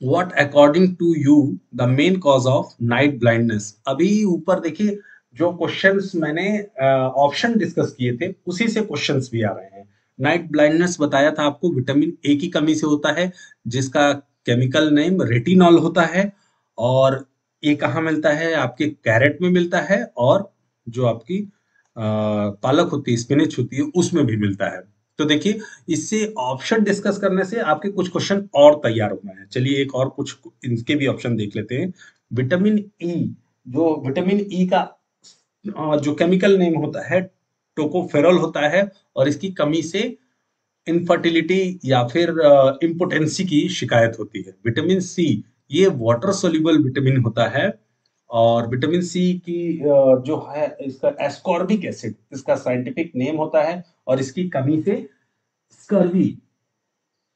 what according to you the main cause of night blindness? अभी ऊपर देखिए, जो क्वेश्चंस मैंने ऑप्शन डिस्कस किए थे, उसी से क्वेश्चंस भी आ रहे हैं। नाइट ब्लाइंडनेस बताया था आपको विटामिन ए की कमी से होता है, जिसका केमिकल नेम रेटिनॉल होता है, और ये कहा मिलता है? आपके कैरेट में मिलता है और जो आपकी पालक होती है स्पिनिच होती है उसमें भी मिलता है। तो देखिए इससे ऑप्शन डिस्कस करने से आपके कुछ क्वेश्चन और तैयार हो गए हैं। चलिए एक और कुछ इनके भी ऑप्शन देख लेते हैं। विटामिन ई e, जो विटामिन ई e का जो केमिकल नेम होता है टोकोफेरल होता है और इसकी कमी से इनफर्टिलिटी या फिर इम्पोटेंसी की शिकायत होती है। विटामिन सी ये वाटर सोल्यूबल विटामिन होता है और विटामिन सी की जो है, इसका एस्कॉर्बिक एसिड इसका साइंटिफिक नेम होता है और इसकी कमी से स्कर्वी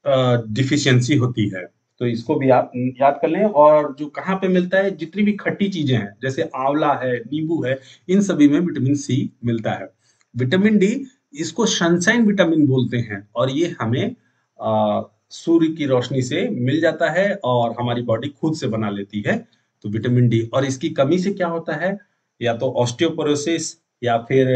डिफिशियंसी होती है। तो इसको भी आप याद कर लें और जो कहाँ पे मिलता है, जितनी भी खट्टी चीज़ें हैं, जैसे आंवला है, नींबू है, इन सभी में विटामिन सी मिलता है। विटामिन डी इसको सनसाइन विटामिन बोलते हैं और ये हमें सूर्य की रोशनी से मिल जाता है और हमारी बॉडी खुद से बना लेती है। तो विटामिन डी और इसकी कमी से क्या होता है? या तो ऑस्टियोपोरोसिस या फिर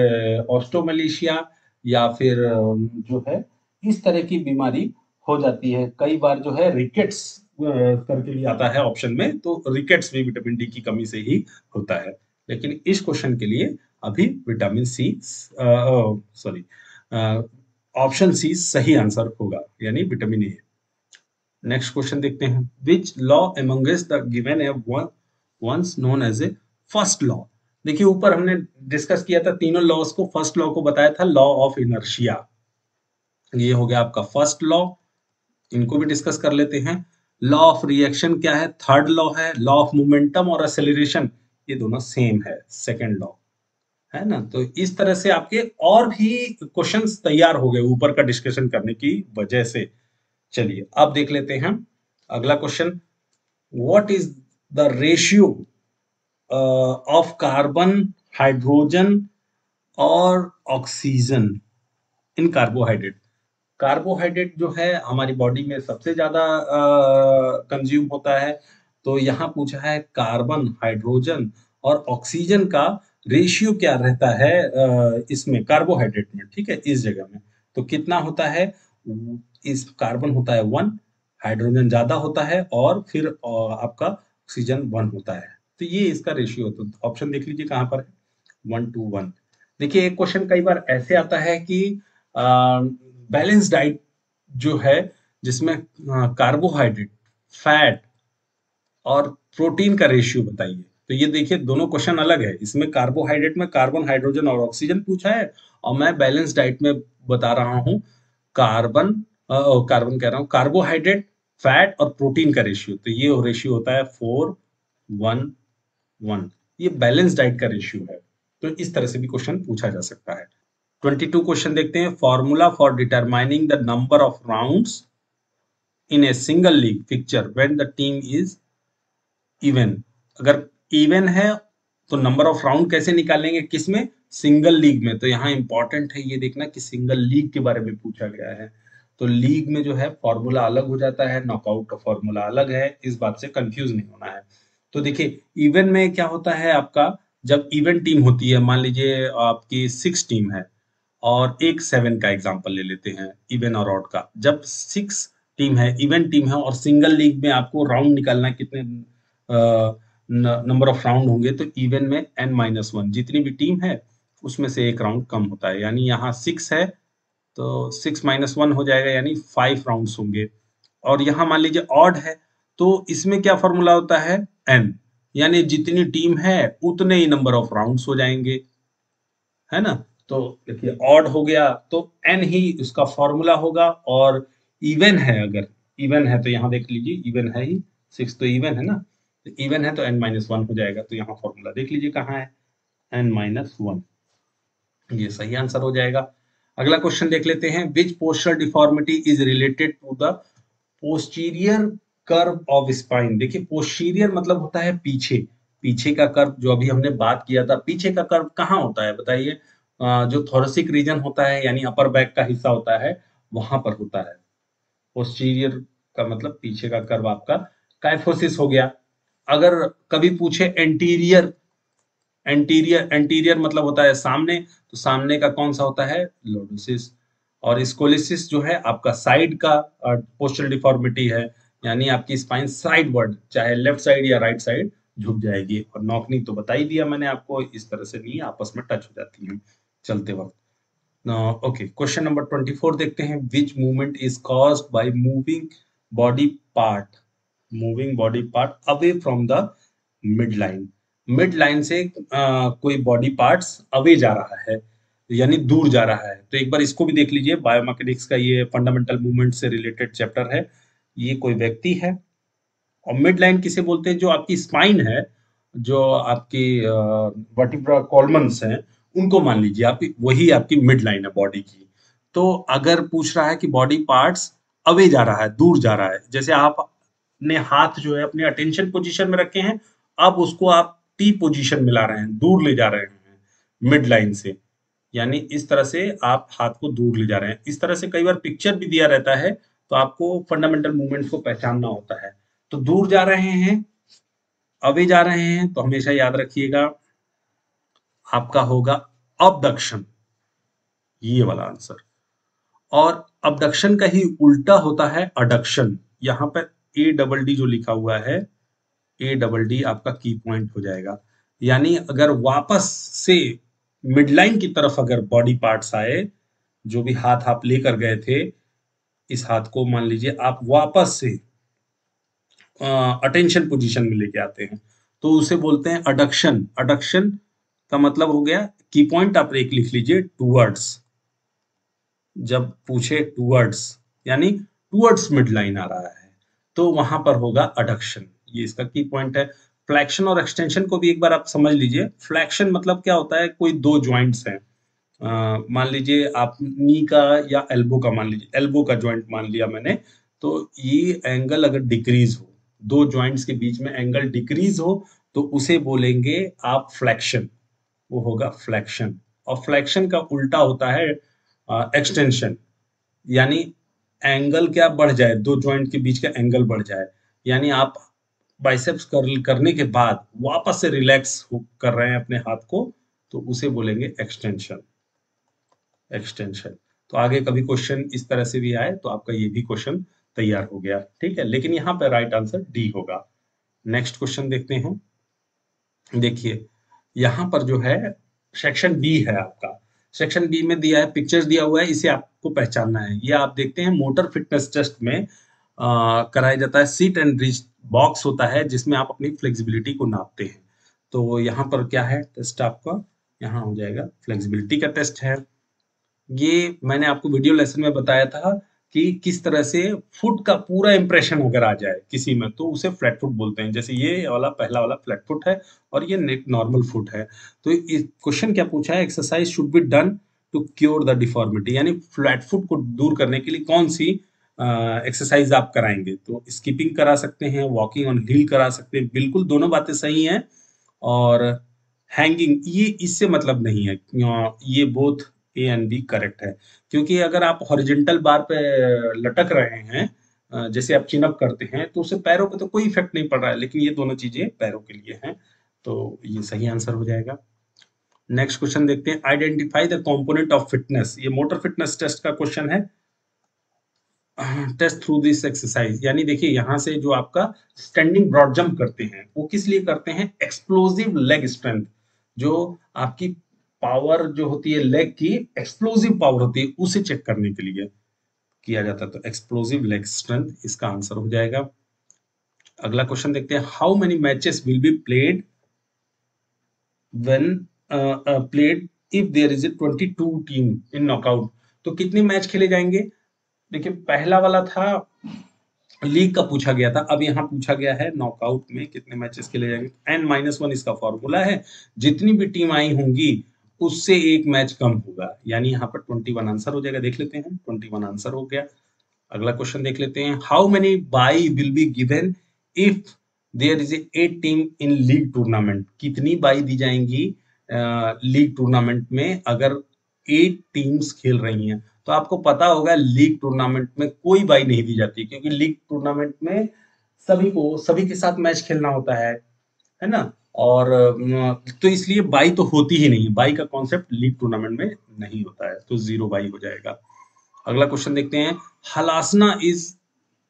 ऑस्टोमलेशिया या फिर जो है, इस तरह की बीमारी हो जाती है। कई बार जो है रिकेट्स करके भी आता है ऑप्शन में तो रिकेट्स भी विटामिन डी की कमी से ही होता है। लेकिन इस क्वेश्चन के लिए अभी vitamin C sorry option C सही आंसर होगा, यानी विटामिन ए नेक्स्ट क्वेश्चन देखते हैं. Which law amongst the given ones known as a first law देखिए, ऊपर हमने डिस्कस किया था तीनों लॉस को. फ़र्स्ट लॉ को बताया था लॉ ऑफ़ इनर्शिया ये हो गया आपका फ़र्स्ट लॉ इनको भी डिस्कस कर लेते हैं. लॉ ऑफ़ रिएक्शन क्या है? थर्ड लॉ है. लॉ ऑफ़ मोमेंटम और एक्सेलरेशन ये दोनों सेम है. सेकेंड लॉ है ना? तो इस तरह से आपके और भी क्वेश्चंस तैयार हो गए ऊपर का डिस्कशन करने की वजह से. चलिए, अब देख लेते हैं। अगला question what is the ratio of carbon hydrogen और ऑक्सीजन इन कार्बोहाइड्रेट कार्बोहाइड्रेट जो है, हमारी बॉडी में सबसे ज़्यादा कंज्यूम होता है। तो यहाँ पूछा है कार्बन हाइड्रोजन और ऑक्सीजन का रेशियो क्या रहता है इसमें कार्बोहाइड्रेट में, ठीक है, इस जगह में। तो कितना होता है इस कार्बन होता है वन, हाइड्रोजन ज़्यादा होता है और फिर आपका ऑक्सीजन वन होता है। तो ये इसका रेशियो है। ऑप्शन देख लीजिए कहाँ पर वन टू वन। देखिए, एक क्वेश्चन कई बार ऐसे आता है कि बैलेंस डाइट जो है, जिसमें कार्बोहाइड्रेट फैट और प्रोटीन का रेशियो बताइए। तो ये देखिए, दोनों क्वेश्चन अलग है। इसमें कार्बोहाइड्रेट में कार्बन हाइड्रोजन और ऑक्सीजन पूछा है और मैं बैलेंस डाइट में बता रहा हूँ। कार्बन कार्बन कह रहा हूँ। कार्बोहाइड्रेट फैट और प्रोटीन का रेशियो तो ये रेशियो होता है फोर वन वन ये बैलेंस डाइट का रेशियो है। तो इस तरह से भी क्वेश्चन पूछा जा सकता है। 22 क्वेश्चन देखते हैं। Formula for determining the number of rounds in a single league picture when the team is even अगर इवन है तो नंबर ऑफ़ राउंड कैसे निकालेंगे? किसमें सिंगल लीग में। तो यहाँ इंपॉर्टेंट है ये देखना कि सिंगल लीग के बारे में पूछा गया है। तो लीग में जो है फॉर्मूला अलग हो जाता है नॉकआउट का फॉर्मूला अलग है, इस बात से कंफ्यूज नहीं होना है। तो देखिए इवेंट में क्या होता है आपका, जब इवेंट टीम होती है, मान लीजिए आपकी सिक्स टीम है, और एक सेवन का एग्ज़ाम्पल ले लेते हैं इवन और ऑड का। जब सिक्स टीम है इवन टीम है, और सिंगल लीग में आपको राउंड निकालना कितने नंबर ऑफ़ राउंड होंगे तो इवन में एन माइनस वन जितनी भी टीम है, उसमें से एक राउंड कम होता है। यानी यहाँ सिक्स है तो सिक्स माइनस वन हो जाएगा, यानी फाइव राउंड होंगे। और यहाँ मान लीजिए ऑड है तो इसमें क्या फॉर्मूला होता है? एन यानी जितनी टीम है, उतने ही नंबर ऑफ़ राउंड्स हो जाएँगे। है ना? तो देखिए ऑड हो गया तो एन ही उसका फॉर्मूला होगा, और इवन है अगर इवन है तो यहाँ देख लीजिए इवन है ही सिक्स तो इवन है ना? तो इवन है तो एन माइनस वन हो जाएगा तो यहाँ फॉर्मूला देख लीजिए कहाँ है? एन माइनस वन ये सही आंसर हो जाएगा। अगला क्वेश्चन देख लेते हैं which poster deformity is related to the posterior curve of spine देखिए पोस्टीरियर मतलब होता है पीछे पीछे का कर्व जो अभी हमने बात किया था, पीछे का कर्व कहाँ होता है बताइए? जो थोरसिक रीजन होता है, यानी अपर बैक का हिस्सा होता है, वहाँ पर होता है। पोस्टीरियर का मतलब पीछे का कर्व आपका काइफोसिस हो गया। अगर कभी पूछे एंटीरियर एंटीरियर एंटीरियर मतलब होता है सामने तो सामने का कौन सा होता है? लोडोसिस और स्कोलिसिस जो है, आपका साइड का पोस्टल डिफॉर्मिटी है, यानी आपकी स्पाइन साइड वर्ड चाहे लेफ़्ट साइड या राइट साइड झुक जाएगी। और नॉकनी तो बता ही दिया मैंने आपको, इस तरह से नहीं, आपस में टच हो जाती है चलते वक्त। Okay question number twenty four देखते हैं। Which movement is cause by moving body part moving body part away from the midline midline से आ, कोई बॉडी पार्ट्स अवे जा रहा है यानी दूर जा रहा है। तो एक बार इसको भी देख लीजिए बायोमैकेनिक्स का ये फंडामेंटल मूवमेंट से रिलेटेड चैप्टर है। ये कोई व्यक्ति है और मिड लाइन किसे बोलते हैं? जो आपकी स्पाइन है जो आपकी वर्टिब्रा कॉलमन्स हैं उनको मान लीजिए आपकी वही आपकी मिड लाइन है बॉडी की। तो अगर पूछ रहा है कि बॉडी पार्ट्स अवे जा रहा है दूर जा रहा है जैसे आप अपने हाथ जो है अपने अटेंशन पोजीशन में रखे हैं अब उसको आप टी पोजीशन मिला रहे हैं, दूर ले जा रहे हैं, मिड लाइन से। यानी इस तरह से आप हाथ को दूर ले जा रहे हैं। इस तरह से कई बार पिक्चर भी दिया रहता है तो आपको फंडामेंटल मूवमेंट्स को पहचानना होता है। तो दूर जा रहे हैं अवे जा रहे हैं तो हमेशा याद रखिएगा, आपका होगा अबदक्षण ये वाला आंसर और अबडक्शन का ही उल्टा होता है अडक्शन यहाँ पर ए डबल डी जो लिखा हुआ है ए डबल डी आपका की पॉइंट हो जाएगा। यानी अगर वापस से मिडलाइन की तरफ़ अगर बॉडी पार्ट्स आए, जो भी हाथ आप लेकर गए थे, इस हाथ को मान लीजिए आप वापस से अटेंशन पोजीशन में लेके आते हैं। तो उसे बोलते हैं अडक्शन अडक्शन का मतलब हो गया की पॉइंट आप एक लिख लीजिए टूवर्ड्स जब पूछे टूवर्ड्स यानी टूवर्ड्स मिड लाइन आ रहा है तो वहाँ पर होगा अडक्शन ये इसका की पॉइंट है। फ्लैक्शन और एक्सटेंशन को भी एक बार आप समझ लीजिए। फ्लैक्शन मतलब क्या होता है? कोई दो ज्वाइंट्स हैं। मान लीजिए आप नी का या एल्बो का मान लीजिए। एल्बो का ज्वाइंट मान लिया मैंने। तो ये एंगल अगर डिक्रीज हो, दो जॉइंट्स के बीच में एंगल डिक्रीज हो तो उसे बोलेंगे आप फ्लैक्शन वो होगा फ्लैक्शन और फ्लैक्शन का उल्टा होता है एक्सटेंशन यानी एंगल क्या बढ़ जाए, दो ज्वाइंट के बीच का एंगल बढ़ जाए। यानी आप बाइसेप्स कर, करने के बाद वापस से रिलैक्स कर रहे हैं अपने हाथ को तो उसे बोलेंगे एक्सटेंशन एक्सटेंशन तो आगे कभी क्वेश्चन इस तरह से भी आए तो आपका ये भी क्वेश्चन तैयार हो गया। ठीक है लेकिन यहाँ पर राइट आंसर डी होगा। नेक्स्ट क्वेश्चन देखते हैं। देखिए यहाँ पर जो है सेक्शन बी है आपका। सेक्शन बी में दिया है पिक्चर्स दिया हुआ है इसे आपको पहचानना है। ये आप देखते हैं मोटर फिटनेस टेस्ट में कराया जाता है सीट एंड रिच बॉक्स होता है जिसमें आप अपनी फ्लेक्सिबिलिटी को नापते हैं। तो यहाँ पर क्या है? टेस्ट आपका यहाँ हो जाएगा। फ्लेक्सिबिलिटी का टेस्ट है। ये मैंने आपको वीडियो लेसन में बताया था कि किस तरह से फुट का पूरा इंप्रेशन अगर आ जाए किसी में तो उसे फ्लैट फुट बोलते हैं। जैसे ये वाला, पहला वाला फ्लैट फुट है और ये नॉर्मल फुट है। तो क्वेश्चन क्या पूछा है? Exercise should be done to cure the deformity यानी फ्लैट फुट को दूर करने के लिए कौन सी एक्सरसाइज आप कराएँगे तो स्कीपिंग करा सकते हैं वॉकिंग ऑन हील करा सकते हैं, बिल्कुल दोनों बातें सही हैं और हैंगिंग ये इससे मतलब नहीं है ये both A and B correct है, क्योंकि अगर आप हॉरिजेंटल बार पे लटक रहे हैं जैसे आप चिनअप करते हैं तो उससे पैरों पे तो कोई इफ़ेक्ट नहीं पड़ रहा है, लेकिन ये दोनों चीज़ें पैरों के लिए हैं तो ये सही आंसर हो जाएगा। नेक्स्ट क्वेश्चन देखते हैं identify the component of fitness ये मोटर फिटनेस टेस्ट का क्वेश्चन है टेस्ट थ्रू दिस एक्सरसाइज। यानी देखिए, यहाँ से जो आपका स्टैंडिंग ब्रॉड जंप करते हैं, वो किस लिए करते हैं? Explosive leg strength. जो आपकी पावर जो होती है, लेग की एक्सप्लोजिव पावर होती है, उसे चेक करने के लिए किया जाता है। तो एक्सप्लोजिव लेग स्ट्रेंथ, इसका आंसर हो जाएगा। अगला क्वेश्चन देखते हैं। How many matches will be played when played if there is a 22 team in knockout तो कितने मैच खेले जाएँगे? देखिए, पहला वाला था, लीग का पूछा गया था। अब यहाँ पूछा गया है नॉकआउट में कितने मैचेस खेले जाएँगे। एन माइनस वन इसका फॉर्मूला है। जितनी भी टीम आई होंगी, उससे एक मैच कम होगा। यानी यहाँ पर ट्वेंटी वन आंसर हो जाएगा। देख लेते हैं। ट्वेंटी वन आंसर हो गया। अगला क्वेश्चन देख लेते हैं। How many bye will be given if there is eight team in league tournament कितनी बाई दी जाएँगी लीग टूर्नामेंट में अगर एट टीम्स खेल रही हैं? तो आपको पता होगा लीग टूर्नामेंट में कोई बाई नहीं दी जाती, क्योंकि लीग टूर्नामेंट में सभी को, सभी के साथ मैच खेलना होता है है ना? और तो इसलिए बाई तो होती ही नहीं बाई का कॉन्सेप्ट लीग टूर्नामेंट में नहीं होता है तो ज़ीरो बाई हो जाएगा। अगला क्वेश्चन देखते हैं। Halasana is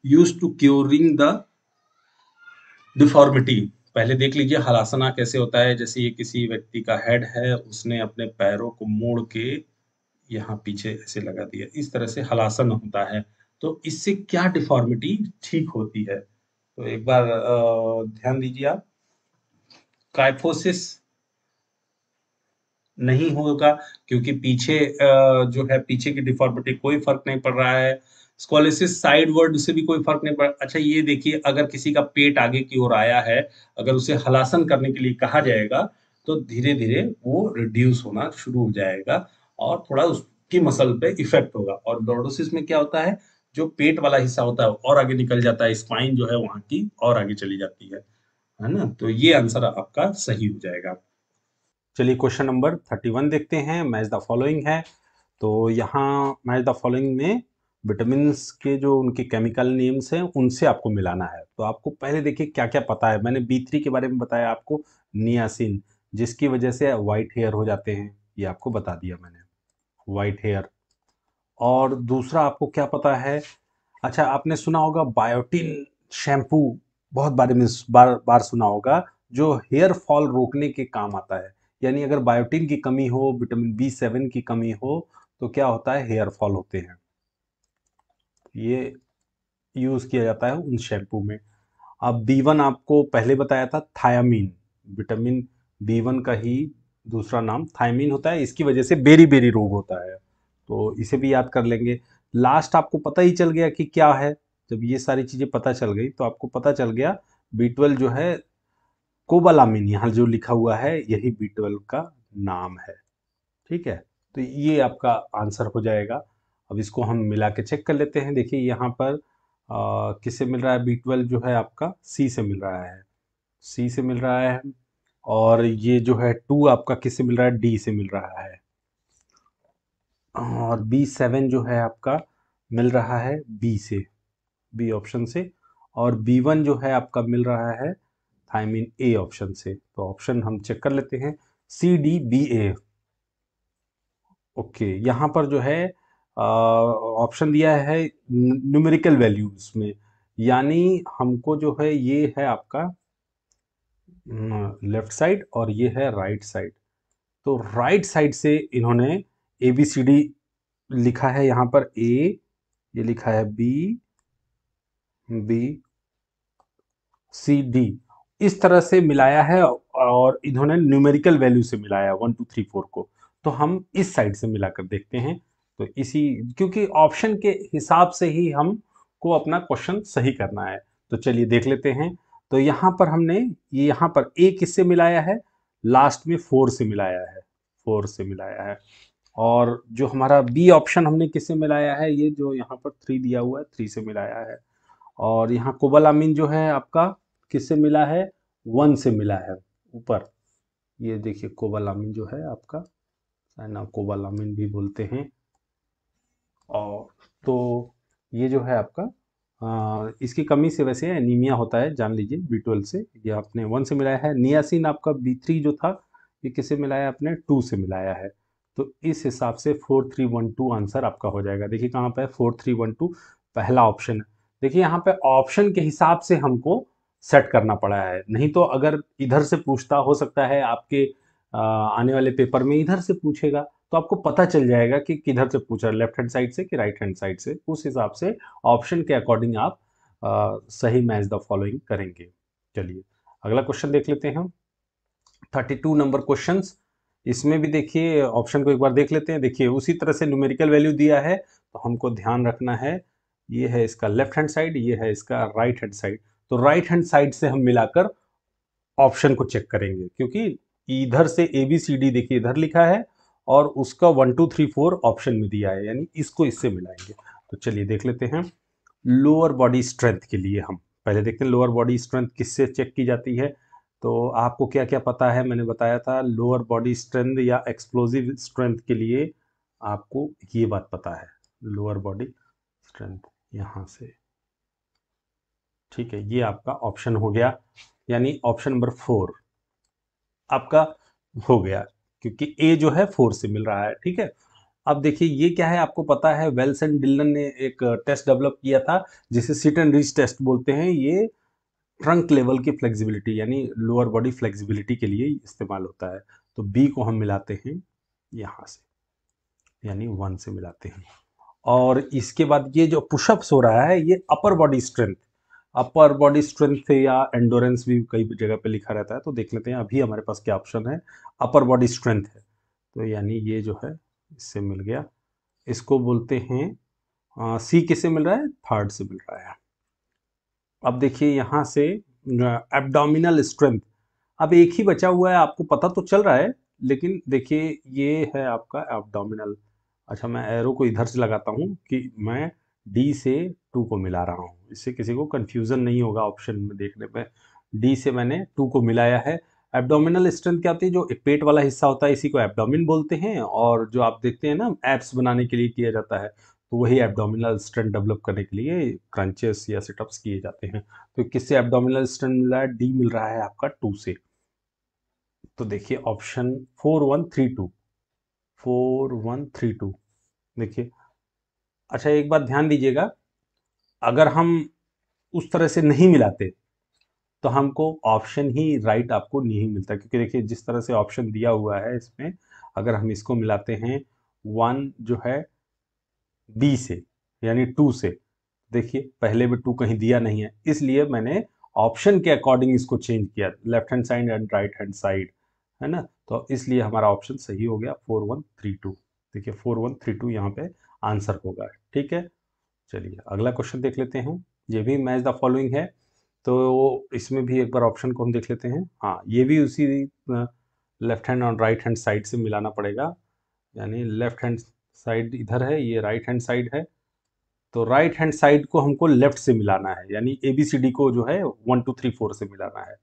use to curing the deformity पहले देख लीजिए, हलासना कैसे होता है। जैसे ये किसी व्यक्ति का हेड है, उसने अपने पैरों को मोड़ के यहाँ पीछे ऐसे लगा दिया। इस तरह से हलासन होता है। तो इससे क्या डिफॉर्मिटी ठीक होती है? तो एक बार ध्यान दीजिए आप। काइफोसिस नहीं होगा क्योंकि पीछे जो है पीछे की डिफॉर्मिटी कोई फ़र्क नहीं पड़ रहा है। स्कॉलिसिस साइड वर्ड से भी कोई फ़र्क नहीं पड़ा अच्छा ये देखिए, अगर किसी का पेट आगे की ओर आया है, अगर उसे हलासन करने के लिए कहा जाएगा तो धीरे धीरे वो रिड्यूस होना शुरू हो जाएगा। और थोड़ा उसकी मसल पे इफ़ेक्ट होगा। और लॉर्डोसिस में क्या होता है? जो पेट वाला हिस्सा होता है और आगे निकल जाता है स्पाइन जो है वहाँ की और आगे चली जाती है। है ना? तो ये आंसर आपका सही हो जाएगा। चलिए क्वेश्चन नंबर थर्टी वन देखते हैं। मैच द फॉलोइंग है। तो यहाँ मैच द फॉलोइंग में विटामिन के जो उनके केमिकल नेम्स हैं, उनसे आपको मिलाना है। तो आपको पहले देखिए क्या क्या पता है। मैंने बी के बारे में बताया आपको नियासिन जिसकी वजह से वाइट हेयर हो जाते हैं, ये आपको बता दिया मैंने। वाइट हेयर और दूसरा आपको क्या पता है? अच्छा आपने सुना होगा बायोटिन शैम्पू बहुत बारे में बार बार सुना होगा, जो हेयर फॉल रोकने के काम आता है। यानी अगर बायोटिन की कमी हो विटामिन बी सेवन की कमी हो तो क्या होता है? हेयर फॉल होते हैं। ये यूज़ किया जाता है उन शैम्पू में। अब बी वन आपको पहले बताया था थायामीन विटामिन बी वन का ही दूसरा नाम थायमीन होता है, इसकी वजह से बेरी बेरी रोग होता है। तो इसे भी याद कर लेंगे। लास्ट आपको पता ही चल गया कि क्या है। जब ये सारी चीज़ें पता चल गई तो आपको पता चल गया बी जो है कोबालामिन यहाँ जो लिखा हुआ है, यही बी का नाम है। ठीक है? तो ये आपका आंसर हो जाएगा। अब इसको हम मिला के चेक कर लेते हैं। देखिए, यहाँ पर किससे मिल रहा है? बी जो है आपका सी से मिल रहा है। सी से मिल रहा है और ये जो है टू आपका किससे मिल रहा है? डी से मिल रहा है। और बी सेवन जो है आपका मिल रहा है बी से, बी ऑप्शन से। और बी वन जो है आपका मिल रहा है थाइमिन ए ऑप्शन से। तो ऑप्शन हम चेक कर लेते हैं। C, D, B, A. Okay, यहाँ पर जो है ऑप्शन दिया है न्यूमेरिकल वैल्यूज़ में। यानी हमको जो है ये है आपका लेफ़्ट साइड और ये है राइट साइड तो राइट साइड से इन्होंने ए बी सी डी लिखा है यहाँ पर ए ये लिखा है बी बी सी डी इस तरह से मिलाया है और इन्होंने न्यूमेरिकल वैल्यू से मिलाया वन टू थ्री फोर को. तो हम इस साइड से मिलाकर देखते हैं. तो इसी, क्योंकि ऑप्शन के हिसाब से ही हम को अपना क्वेश्चन सही करना है. तो चलिए देख लेते हैं. तो यहाँ पर हमने ये यहाँ पर ए किससे मिलाया है? लास्ट में फोर से मिलाया है। फोर से मिलाया है। और जो हमारा बी ऑप्शन हमने किससे मिलाया है? ये जो यहाँ पर थ्री दिया हुआ है थ्री से मिलाया है। और यहाँ कोबल अमीन जो है आपका किससे मिला है? वन से मिला है ऊपर। ये देखिए कोबल अमीन जो है आपका ना कोबल अमीन भी बोलते हैं। और तो ये जो है आपका इसकी कमी से वैसे एनीमिया होता है, जान लीजिए बी ट्वेल्व से। ये आपने वन से मिलाया है। नियासिन आपका बी थ्री जो था, ये किससे मिलाया आपने? टू से मिलाया है। तो इस हिसाब से four three one two answer आपका हो जाएगा। देखिए कहाँ पे फोर थ्री वन टू पहला ऑप्शन है। देखिए यहाँ पे ऑप्शन के हिसाब से हमको सेट करना पड़ा है। नहीं तो अगर इधर से पूछता, हो सकता है आपके आने वाले पेपर में इधर से पूछेगा। तो आपको पता चल जाएगा कि किधर से पूछा लेफ़्ट हैंड साइड से कि राइट हैंड साइड से। उस हिसाब से ऑप्शन के अकॉर्डिंग आप आ, सही मैच द फॉलोइंग करेंगे। चलिए अगला क्वेश्चन देख लेते हैं थर्टी टू नंबर क्वेश्चन इसमें भी देखिए ऑप्शन को एक बार देख लेते हैं। देखिए उसी तरह से न्यूमेरिकल वैल्यू दिया है तो हमको ध्यान रखना है। ये है इसका लेफ़्ट हैंड साइड ये है इसका राइट हैंड साइड तो राइट हैंड साइड से हम मिलाकर ऑप्शन को चेक करेंगे क्योंकि इधर से ए बी सी डी देखिए इधर लिखा है। और उसका one two three four option में दिया है, यानी इसको इससे मिलाएँगे। तो चलिए देख लेते हैं। लोअर बॉडी स्ट्रेंथ के लिए हम, पहले देखते हैं लोअर बॉडी स्ट्रेंथ किससे चेक की जाती है। तो आपको क्या क्या पता है? मैंने बताया था लोअर बॉडी स्ट्रेंथ या एक्सप्लोजिव स्ट्रेंथ के लिए आपको ये बात पता है। लोअर बॉडी स्ट्रेंथ यहाँ से। ठीक है, ये आपका ऑप्शन हो गया, यानी ऑप्शन नंबर फोर आपका हो गया। क्योंकि ए जो है फोर से मिल रहा है, ठीक है? अब देखिए, ये क्या है आपको पता है? वेल्स एंड डिलन ने एक टेस्ट डेवलप किया था, जिसे सिट एंड रिच टेस्ट बोलते हैं। ये ट्रंक लेवल की फ्लेक्सिबिलिटी यानी लोअर बॉडी फ्लेक्सिबिलिटी के लिए इस्तेमाल होता है। तो बी को हम मिलाते हैं यहाँ से, यानी वन से मिलाते हैं। और इसके बाद ये जो पुशअप्स हो रहा है, ये upper body strength upper body strength या एंडोरेंस भी कई जगह पे लिखा रहता है तो देख लेते हैं अभी हमारे पास क्या ऑप्शन है। अपर बॉडी स्ट्रेंथ है तो यानी ये जो है, इससे मिल गया। इसको बोलते हैं सी किससे मिल रहा है? थर्ड से मिल रहा है। अब देखिए यहाँ से एब्डोमिनल स्ट्रेंथ अब एक ही बचा हुआ है, आपको पता तो चल रहा है, लेकिन देखिए ये है आपका एब्डोमिनल अच्छा मैं एरो को इधर से लगाता हूँ कि मैं डी से टू को मिला रहा हूँ। इससे किसी को कन्फ्यूज़न नहीं होगा ऑप्शन में देखने पे डी से मैंने टू को मिलाया है। एब्डोमिनल स्ट्रेंथ क्या होती है? जो पेट वाला हिस्सा होता है, इसी को एब्डोमिन बोलते हैं और जो आप देखते हैं ना एप्स बनाने के लिए किया जाता है तो वही एब्डोमिनल स्ट्रेंथ डेवलप करने के लिए क्रंचेस या सिटअप्स किए जाते हैं। तो किससे एब्डोमिनल स्ट्रेंथ मिल रहा है? डी मिल रहा है आपका टू से। तो देखिए option four one three two four one three two देखिए अच्छा एक बात ध्यान दीजिएगा अगर हम उस तरह से नहीं मिलाते तो हमको ऑप्शन ही राइट आपको नहीं मिलता। क्योंकि देखिए, जिस तरह से ऑप्शन दिया हुआ है इसमें, अगर हम इसको मिलाते हैं वन जो है बी से, यानी टू से, देखिए, पहले भी टू कहीं दिया नहीं है। इसलिए मैंने ऑप्शन के अकॉर्डिंग इसको चेंज किया left hand side and right hand side है ना? तो इसलिए हमारा ऑप्शन सही हो गया फोर वन थ्री टू देखिए फोर वन थ्री टू यहाँ पे आंसर होगा, ठीक है? चलिए, अगला क्वेश्चन देख लेते हैं। ये भी मैच द फॉलोइंग है तो इसमें भी एक बार ऑप्शन को हम देख लेते हैं। हाँ ये भी उसी लेफ़्ट हैंड और राइट हैंड साइड से मिलाना पड़ेगा। यानी लेफ़्ट हैंड साइड इधर है, ये राइट हैंड साइड है। तो राइट हैंड साइड को हमको लेफ़्ट से मिलाना है। यानी ए बी सी डी को जो है वन टू थ्री फोर से मिलाना है।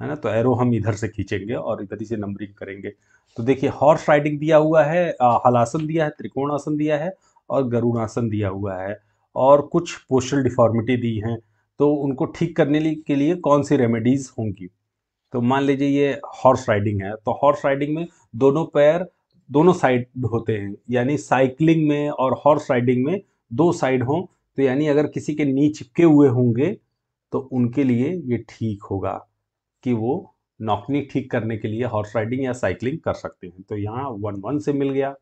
है ना? तो एरो हम इधर से खींचेंगे और इधर ही से नंबरिंग करेंगे। तो देखिए हॉर्स राइडिंग दिया हुआ है हलासन दिया है त्रिकोण आसन दिया है और गरुणासन दिया हुआ है। और कुछ पोस्टल डिफॉर्मिटी दी हैं तो उनको ठीक करने के लिए कौन सी रेमेडीज होंगी? तो मान लीजिए ये हॉर्स राइडिंग है तो हॉर्स राइडिंग में दोनों पैर दोनों साइड होते हैं, यानी साइकिलिंग में और हॉर्स राइडिंग में दो साइड हों तो यानी अगर किसी के नी चिपके हुए होंगे तो उनके लिए ये ठीक होगा कि वो नौकनी ठीक करने के लिए हॉर्स राइडिंग या साइकिलिंग कर सकते हैं। तो यहाँ वन वन से मिल गया।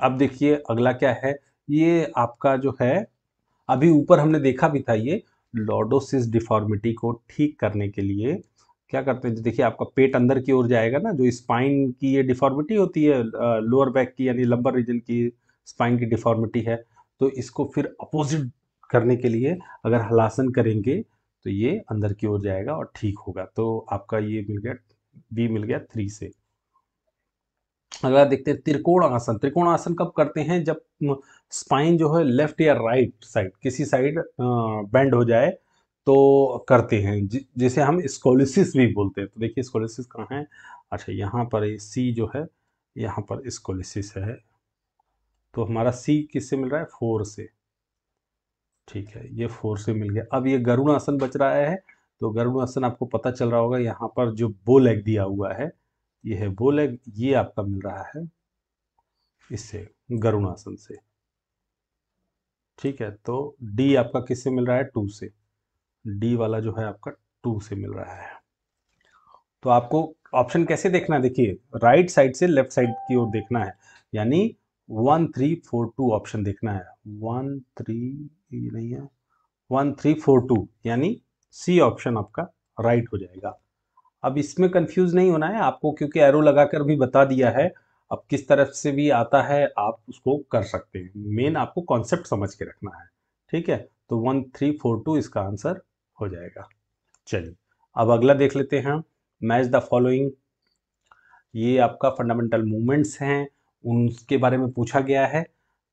अब देखिए अगला क्या है? ये आपका जो है, अभी ऊपर हमने देखा भी था ये लॉडोसिस डिफॉर्मिटी को ठीक करने के लिए। क्या करते हैं, देखिए आपका पेट अंदर की ओर जाएगा ना, जो स्पाइन की ये डिफॉर्मिटी होती है लोअर बैक की यानी लंबर रीजन की स्पाइन की डिफॉर्मिटी है तो इसको फिर अपोजिट करने के लिए अगर हलासन करेंगे तो ये अंदर की ओर जाएगा और ठीक होगा। तो आपका ये मिल गया बी मिल गया थ्री से। अगला देखते हैं त्रिकोण आसन त्रिकोण आसन कब करते हैं? जब स्पाइन जो है लेफ़्ट या राइट साइड किसी साइड बेंड हो जाए तो करते हैं। जिसे हम स्कोलिसिस भी बोलते हैं। तो देखिए स्कोलिसिस कहाँ है? अच्छा यहाँ पर सी जो है, यहाँ पर स्कोलिसिस है। तो हमारा सी किससे मिल रहा है? फोर से। ठीक है, ये फोर से मिल गया। अब ये गरुण आसन बच रहा है तो गरुण आसन आपको पता चल रहा होगा, यहाँ पर जो बो लेग दिया हुआ है ये है बो लेग, ये आपका मिल रहा है इससे, गरुणासन से। ठीक है तो डी आपका किससे मिल रहा है? टू से। डी वाला जो है आपका टू से मिल रहा है। तो आपको ऑप्शन कैसे देखना है? देखिए, राइट साइड से लेफ़्ट साइड की ओर देखना है। यानी one, three, four, two option देखना है। वन, थ्री नहीं है। वन, थ्री, फोर, टू, यानी सी ऑप्शन आपका राइट हो जाएगा। अब इसमें कंफ्यूज नहीं होना है, आपको क्योंकि एरो लगाकर भी बता दिया है, अब किस तरफ़ से भी आता है, आप उसको कर सकते हैं। मेन आपको कॉन्सेप्ट समझ के रखना है, ठीक है? तो वन थ्री फोर टू इसका आंसर हो जाएगा। चलिए, अब अगला देख लेते हैं। मैच द फॉलोइंग ये आपका फंडामेंटल मूवमेंट्स हैं, उनके बारे में पूछा गया है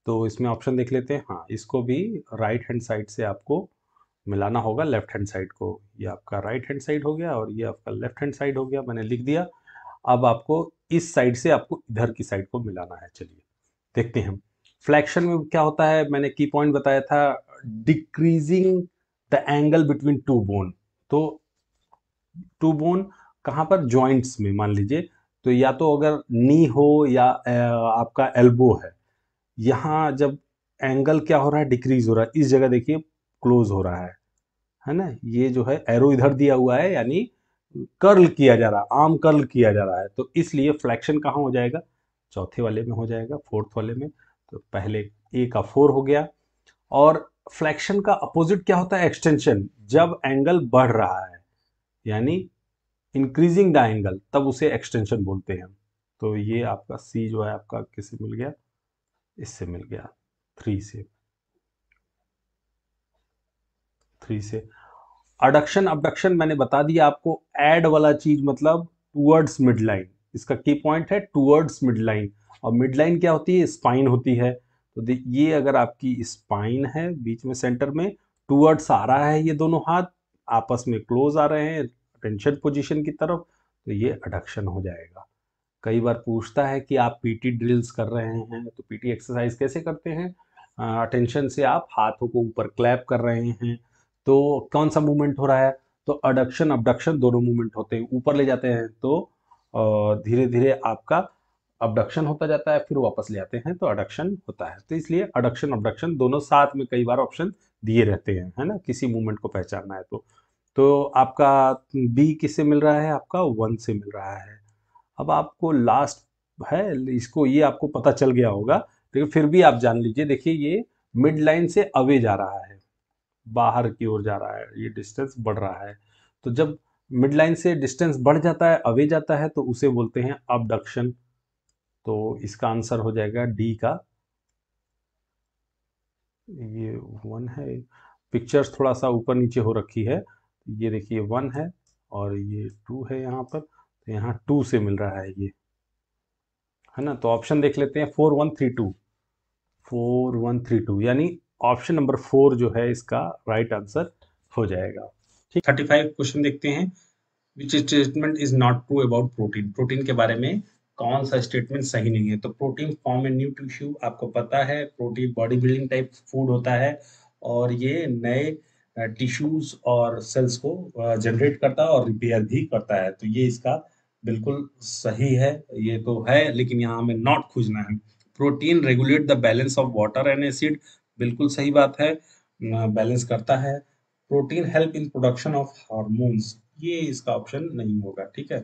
तो इसमें ऑप्शन देख लेते हैं। हाँ इसको भी राइट हैंड साइड से आपको मिलाना होगा लेफ़्ट हैंड साइड को। ये आपका राइट हैंड साइड हो गया और ये आपका लेफ़्ट हैंड साइड हो गया, मैंने लिख दिया। अब आपको इस साइड से आपको इधर की साइड को मिलाना है, चलिए देखते हैं। फ्लैक्शन में क्या होता है? मैंने की पॉइंट बताया था, decreasing the angle between two bone. तो टू बोन कहाँ पर? जॉइंट्स में, मान लीजिए। तो या तो अगर नी हो या आपका एल्बो है, यहाँ जब एंगल क्या हो रहा है? डिक्रीज हो रहा है। इस जगह देखिए क्लोज हो रहा है है ना? ये जो है एरो इधर दिया हुआ है, यानी कर्ल किया जा रहा है आम कर्ल किया जा रहा है। तो इसलिए फ्लैक्शन कहाँ हो जाएगा? चौथे वाले में हो जाएगा फोर्थ वाले में। तो पहले ए का फोर हो गया। और फ्लैक्शन का अपोजिट क्या होता है? एक्सटेंशन जब एंगल बढ़ रहा है, यानी इंक्रीजिंग द एंगल तब उसे एक्सटेंशन बोलते हैं तो ये आपका सी जो है, आपका किससे मिल गया? इससे मिल गया थ्री से। थ्री से। अडक्शन अबडक्शन मैंने बता दिया आपको। एड वाला चीज़ मतलब टूवर्ड्स मिड लाइन इसका की पॉइंट है टूवर्ड्स मिड लाइन और मिड लाइन क्या होती है? स्पाइन होती है। तो ये अगर आपकी स्पाइन है बीच में सेंटर में टूवर्ड्स आ रहा है ये दोनों हाथ, आपस में क्लोज आ रहे हैं टेंशन पोजीशन की तरफ़ तो ये अडक्शन हो जाएगा। कई बार पूछता है कि आप पीटी ड्रिल्स कर रहे हैं तो पीटी एक्सरसाइज कैसे करते हैं? अटेंशन से आप हाथों को ऊपर क्लैप कर रहे हैं। तो कौन सा मूवमेंट हो रहा है? तो अडक्शन अबडक्शन दोनों मूवमेंट होते हैं। ऊपर ले जाते हैं तो धीरे धीरे आपका अबडक्शन होता जाता है, फिर वापस ले आते हैं तो अडक्शन होता है। तो इसलिए अडक्शन अबडक्शन दोनों साथ में कई बार ऑप्शन दिए रहते हैं, है ना? किसी मूवमेंट को पहचानना है तो। तो आपका बी किससे मिल रहा है? आपका वन से मिल रहा है। अब आपको लास्ट है, इसको ये आपको पता चल गया होगा, लेकिन फिर भी आप जान लीजिए, देखिए ये मिड लाइन से अवे जा रहा है। बाहर की ओर जा रहा है, ये डिस्टेंस बढ़ रहा है। तो जब मिड लाइन से डिस्टेंस बढ़ जाता है अवे जाता है तो उसे बोलते हैं अबडक्शन तो इसका आंसर हो जाएगा डी का। ये वन है। पिक्चर्स थोड़ा सा ऊपर नीचे हो रखी है। ये देखिए वन है और ये टू है यहाँ पर। तो यहाँ टू से मिल रहा है ये। है ना? तो ऑप्शन देख लेते हैं। Four one three two four one three two यानी ऑप्शन नंबर फोर जो है इसका राइट right आंसर हो जाएगा। ठीक? थर्टी फाइव क्वेश्चन देखते हैं। Which statement is not true about protein protein के बारे में कौन सा स्टेटमेंट सही नहीं है? तो protein form and new tissue आपको पता है protein body building type food होता है और ये नए टिश्यूज और सेल्स को जनरेट करता है और रिपेयर भी करता है। तो ये इसका बिल्कुल सही है, ये तो है, लेकिन यहाँ हमें नॉट खोजना है। Protein regulate the balance of water and acid बिल्कुल सही बात है बैलेंस करता है। Protein help in production of hormones ये इसका ऑप्शन नहीं होगा ठीक है?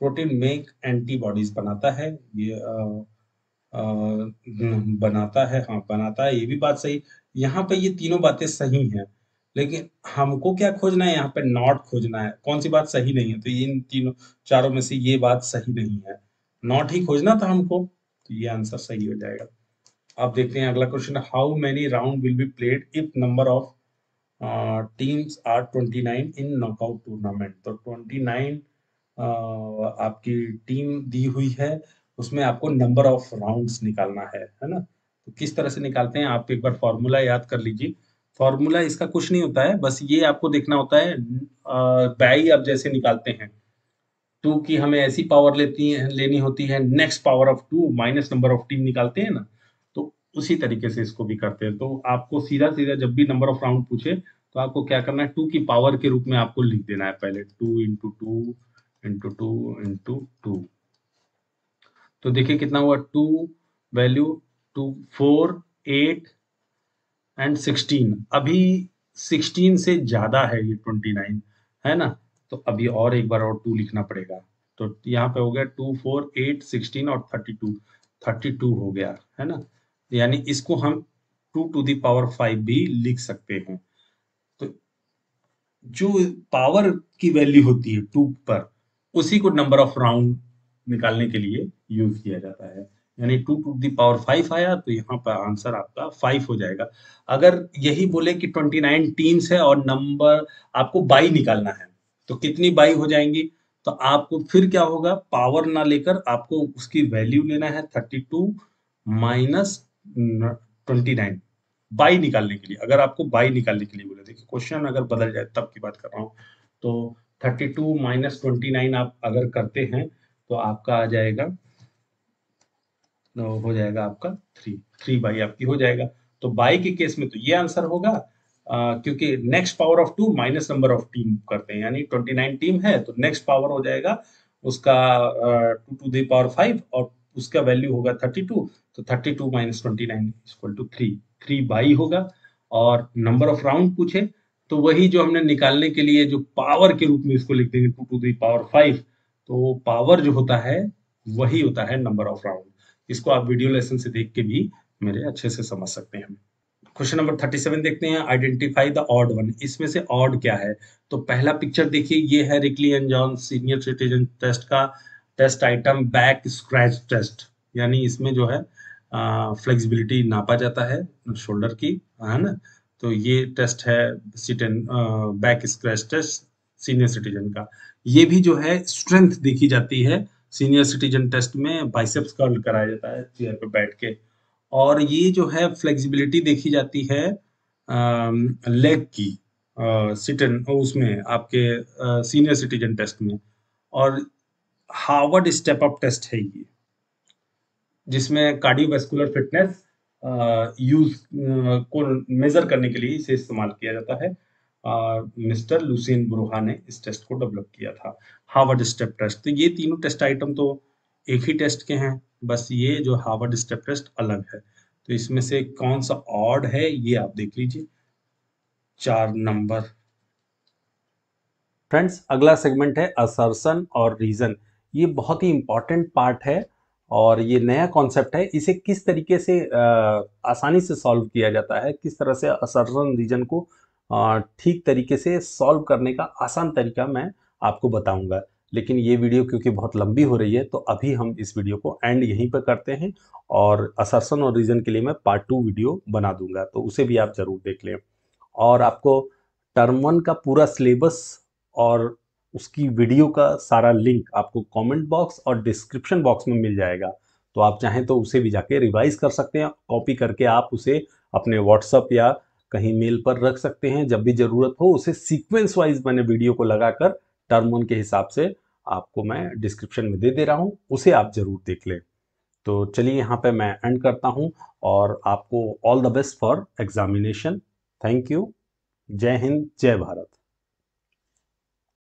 प्रोटीन मेक एंटीबॉडीज बनाता है ये आ, आ, बनाता है हाँ बनाता है ये भी बात सही। यहाँ पे ये तीनों बातें सही हैं लेकिन हमको क्या खोजना है यहाँ पे नॉट खोजना है। कौन सी बात सही नहीं है? तो इन तीनों चारों में से ये बात सही नहीं है। नॉट ही खोजना था हमको तो ये आंसर सही हो जाएगा। अब देखते हैं अगला question how many round will be played if number of teams are 29 in knockout tournament तो 29 uh, आपकी टीम दी हुई है उसमें आपको नंबर ऑफ़ राउंड्स निकालना है है ना? तो किस तरह से निकालते हैं आप एक बार फॉर्मूला याद कर लीजिए। फॉर्मूला इसका कुछ नहीं होता है बस ये आपको देखना होता है बाई आप जैसे निकालते हैं। टू की हमें ऐसी पावर लेती है लेनी होती है next power of two minus number of team निकालते हैं ना। उसी तरीके से इसको भी करते हैं। तो आपको सीधा सीधा जब भी नंबर ऑफ़ राउंड पूछे तो आपको क्या करना है? टू की पावर के रूप में आपको लिख देना है पहले। Two into two into two into two तो देखिए कितना हुआ? Two value two four eight and sixteen अभी सिक्सटीन से ज़्यादा है ये ट्वेंटी नाइन है ना? तो अभी और एक बार और टू लिखना पड़ेगा। तो यहाँ पे हो गया टू फोर एट सिक्सटीन और थर्टी टू थर्टी टू हो गया, है ना? यानी इसको हम टू टू दावर फाइव भी लिख सकते हैं। तो जो पावर की वैल्यू होती है टू पर, उसी को नंबर ऑफ़ राउंड निकालने के लिए यूज़ किया जाता है। यानी two to the power five आया तो यहाँ पर आंसर आपका फाइव हो जाएगा। अगर यही बोले कि ट्वेंटी नाइन टीम्स है और नंबर आपको बाई निकालना है तो कितनी बाई हो जाएँगी? तो आपको फिर क्या होगा? पावर ना लेकर आपको उसकी वैल्यू लेना है thirty two minus twenty nine by निकालने के लिए। अगर आपको बाई निकालने के लिए बोले देखिए क्वेश्चन अगर बदल जाए तब की बात कर रहा हूँ। तो thirty two minus twenty nine आप अगर करते हैं तो आपका आ जाएगा तो हो जाएगा आपका थ्री। थ्री बाई आपकी हो जाएगा। तो बाई के केस में तो ये आंसर होगा आ, क्योंकि next power of two minus number of team करते हैं। यानी ट्वेंटी नाइन टीम है तो नेक्स्ट पावर हो जाएगा उसका two to the power five और उसका वैल्यू होगा थर्टी टू तो thirty two minus twenty nine equal to three three by होगा और नंबर ऑफ़ राउंड पूछे तो वही जो हमने निकालने के लिए जो पावर के रूप में इसको लिख देंगे two to the power five तो पावर जो होता है, वही होता है नंबर ऑफ़ राउंड इसको आप वीडियो लेसन से देख के भी मेरे अच्छे से समझ सकते हैं। क्वेश्चन नंबर थर्टी सेवन देखते हैं आइडेंटिफाई द ऑड वन इसमें से ऑड क्या है? तो पहला पिक्चर देखिए, ये है Rikli and John senior citizen test का। Test item back scratch test, यानी इसमें जो है फ्लेक्सिबिलिटी नापा जाता है शोल्डर की, है ना? तो ये टेस्ट है सिटन back scratch test senior citizen का। ये भी जो है स्ट्रेंथ देखी जाती है सीनियर सिटीजन टेस्ट में बाइसेप्स कर्ल कराया जाता है चेयर पे बैठ के। और ये जो है फ्लेक्सिबिलिटी देखी जाती है लेग की सिटन उसमें, आपके सीनियर सिटीजन टेस्ट में। और हार्वर्ड स्टेप अप टेस्ट है ये, जिसमें कार्डियोवेस्कुलर फिटनेस यूज़ को मेजर करने के लिए इसे इस्तेमाल किया जाता है। मिस्टर लुसिन बुरुहा ने इस टेस्ट को डेवलप किया था, हार्वर्ड स्टेप टेस्ट। तो ये तीनों टेस्ट आइटम तो एक ही टेस्ट के हैं, बस ये जो हार्वर्ड स्टेप टेस्ट अलग है। तो इसमें से कौन सा ऑड है, ये आप देख लीजिए। चार नंबर। फ्रेंड्स, अगला सेगमेंट है असरसन और रीजन। ये बहुत ही इंपॉर्टेंट पार्ट है और ये नया कॉन्सेप्ट है। इसे किस तरीके से आ, आसानी से सॉल्व किया जाता है? किस तरह से असरसन रीजन को ठीक तरीके से सॉल्व करने का आसान तरीका मैं आपको बताऊँगा। लेकिन ये वीडियो क्योंकि बहुत लंबी हो रही है तो अभी हम इस वीडियो को एंड यहीं पर करते हैं और असरसन और रीजन के लिए मैं पार्ट टू वीडियो बना दूँगा तो उसे भी आप ज़रूर देख लें। और आपको टर्म वन का पूरा सिलेबस और उसकी वीडियो का सारा लिंक आपको कमेंट बॉक्स और डिस्क्रिप्शन बॉक्स में मिल जाएगा। तो आप चाहें तो उसे भी जाके रिवाइज कर सकते हैं, कॉपी करके आप उसे अपने व्हाट्सअप या कहीं मेल पर रख सकते हैं, जब भी ज़रूरत हो। उसे सीक्वेंस वाइज मैंने वीडियो को लगाकर टर्म वन के हिसाब से आपको मैं डिस्क्रिप्शन में दे दे रहा हूँ, उसे आप ज़रूर देख लें। तो चलिए यहाँ पे मैं एंड करता हूँ और आपको all the best for examination thank you Jai Hind, Jai Bharat.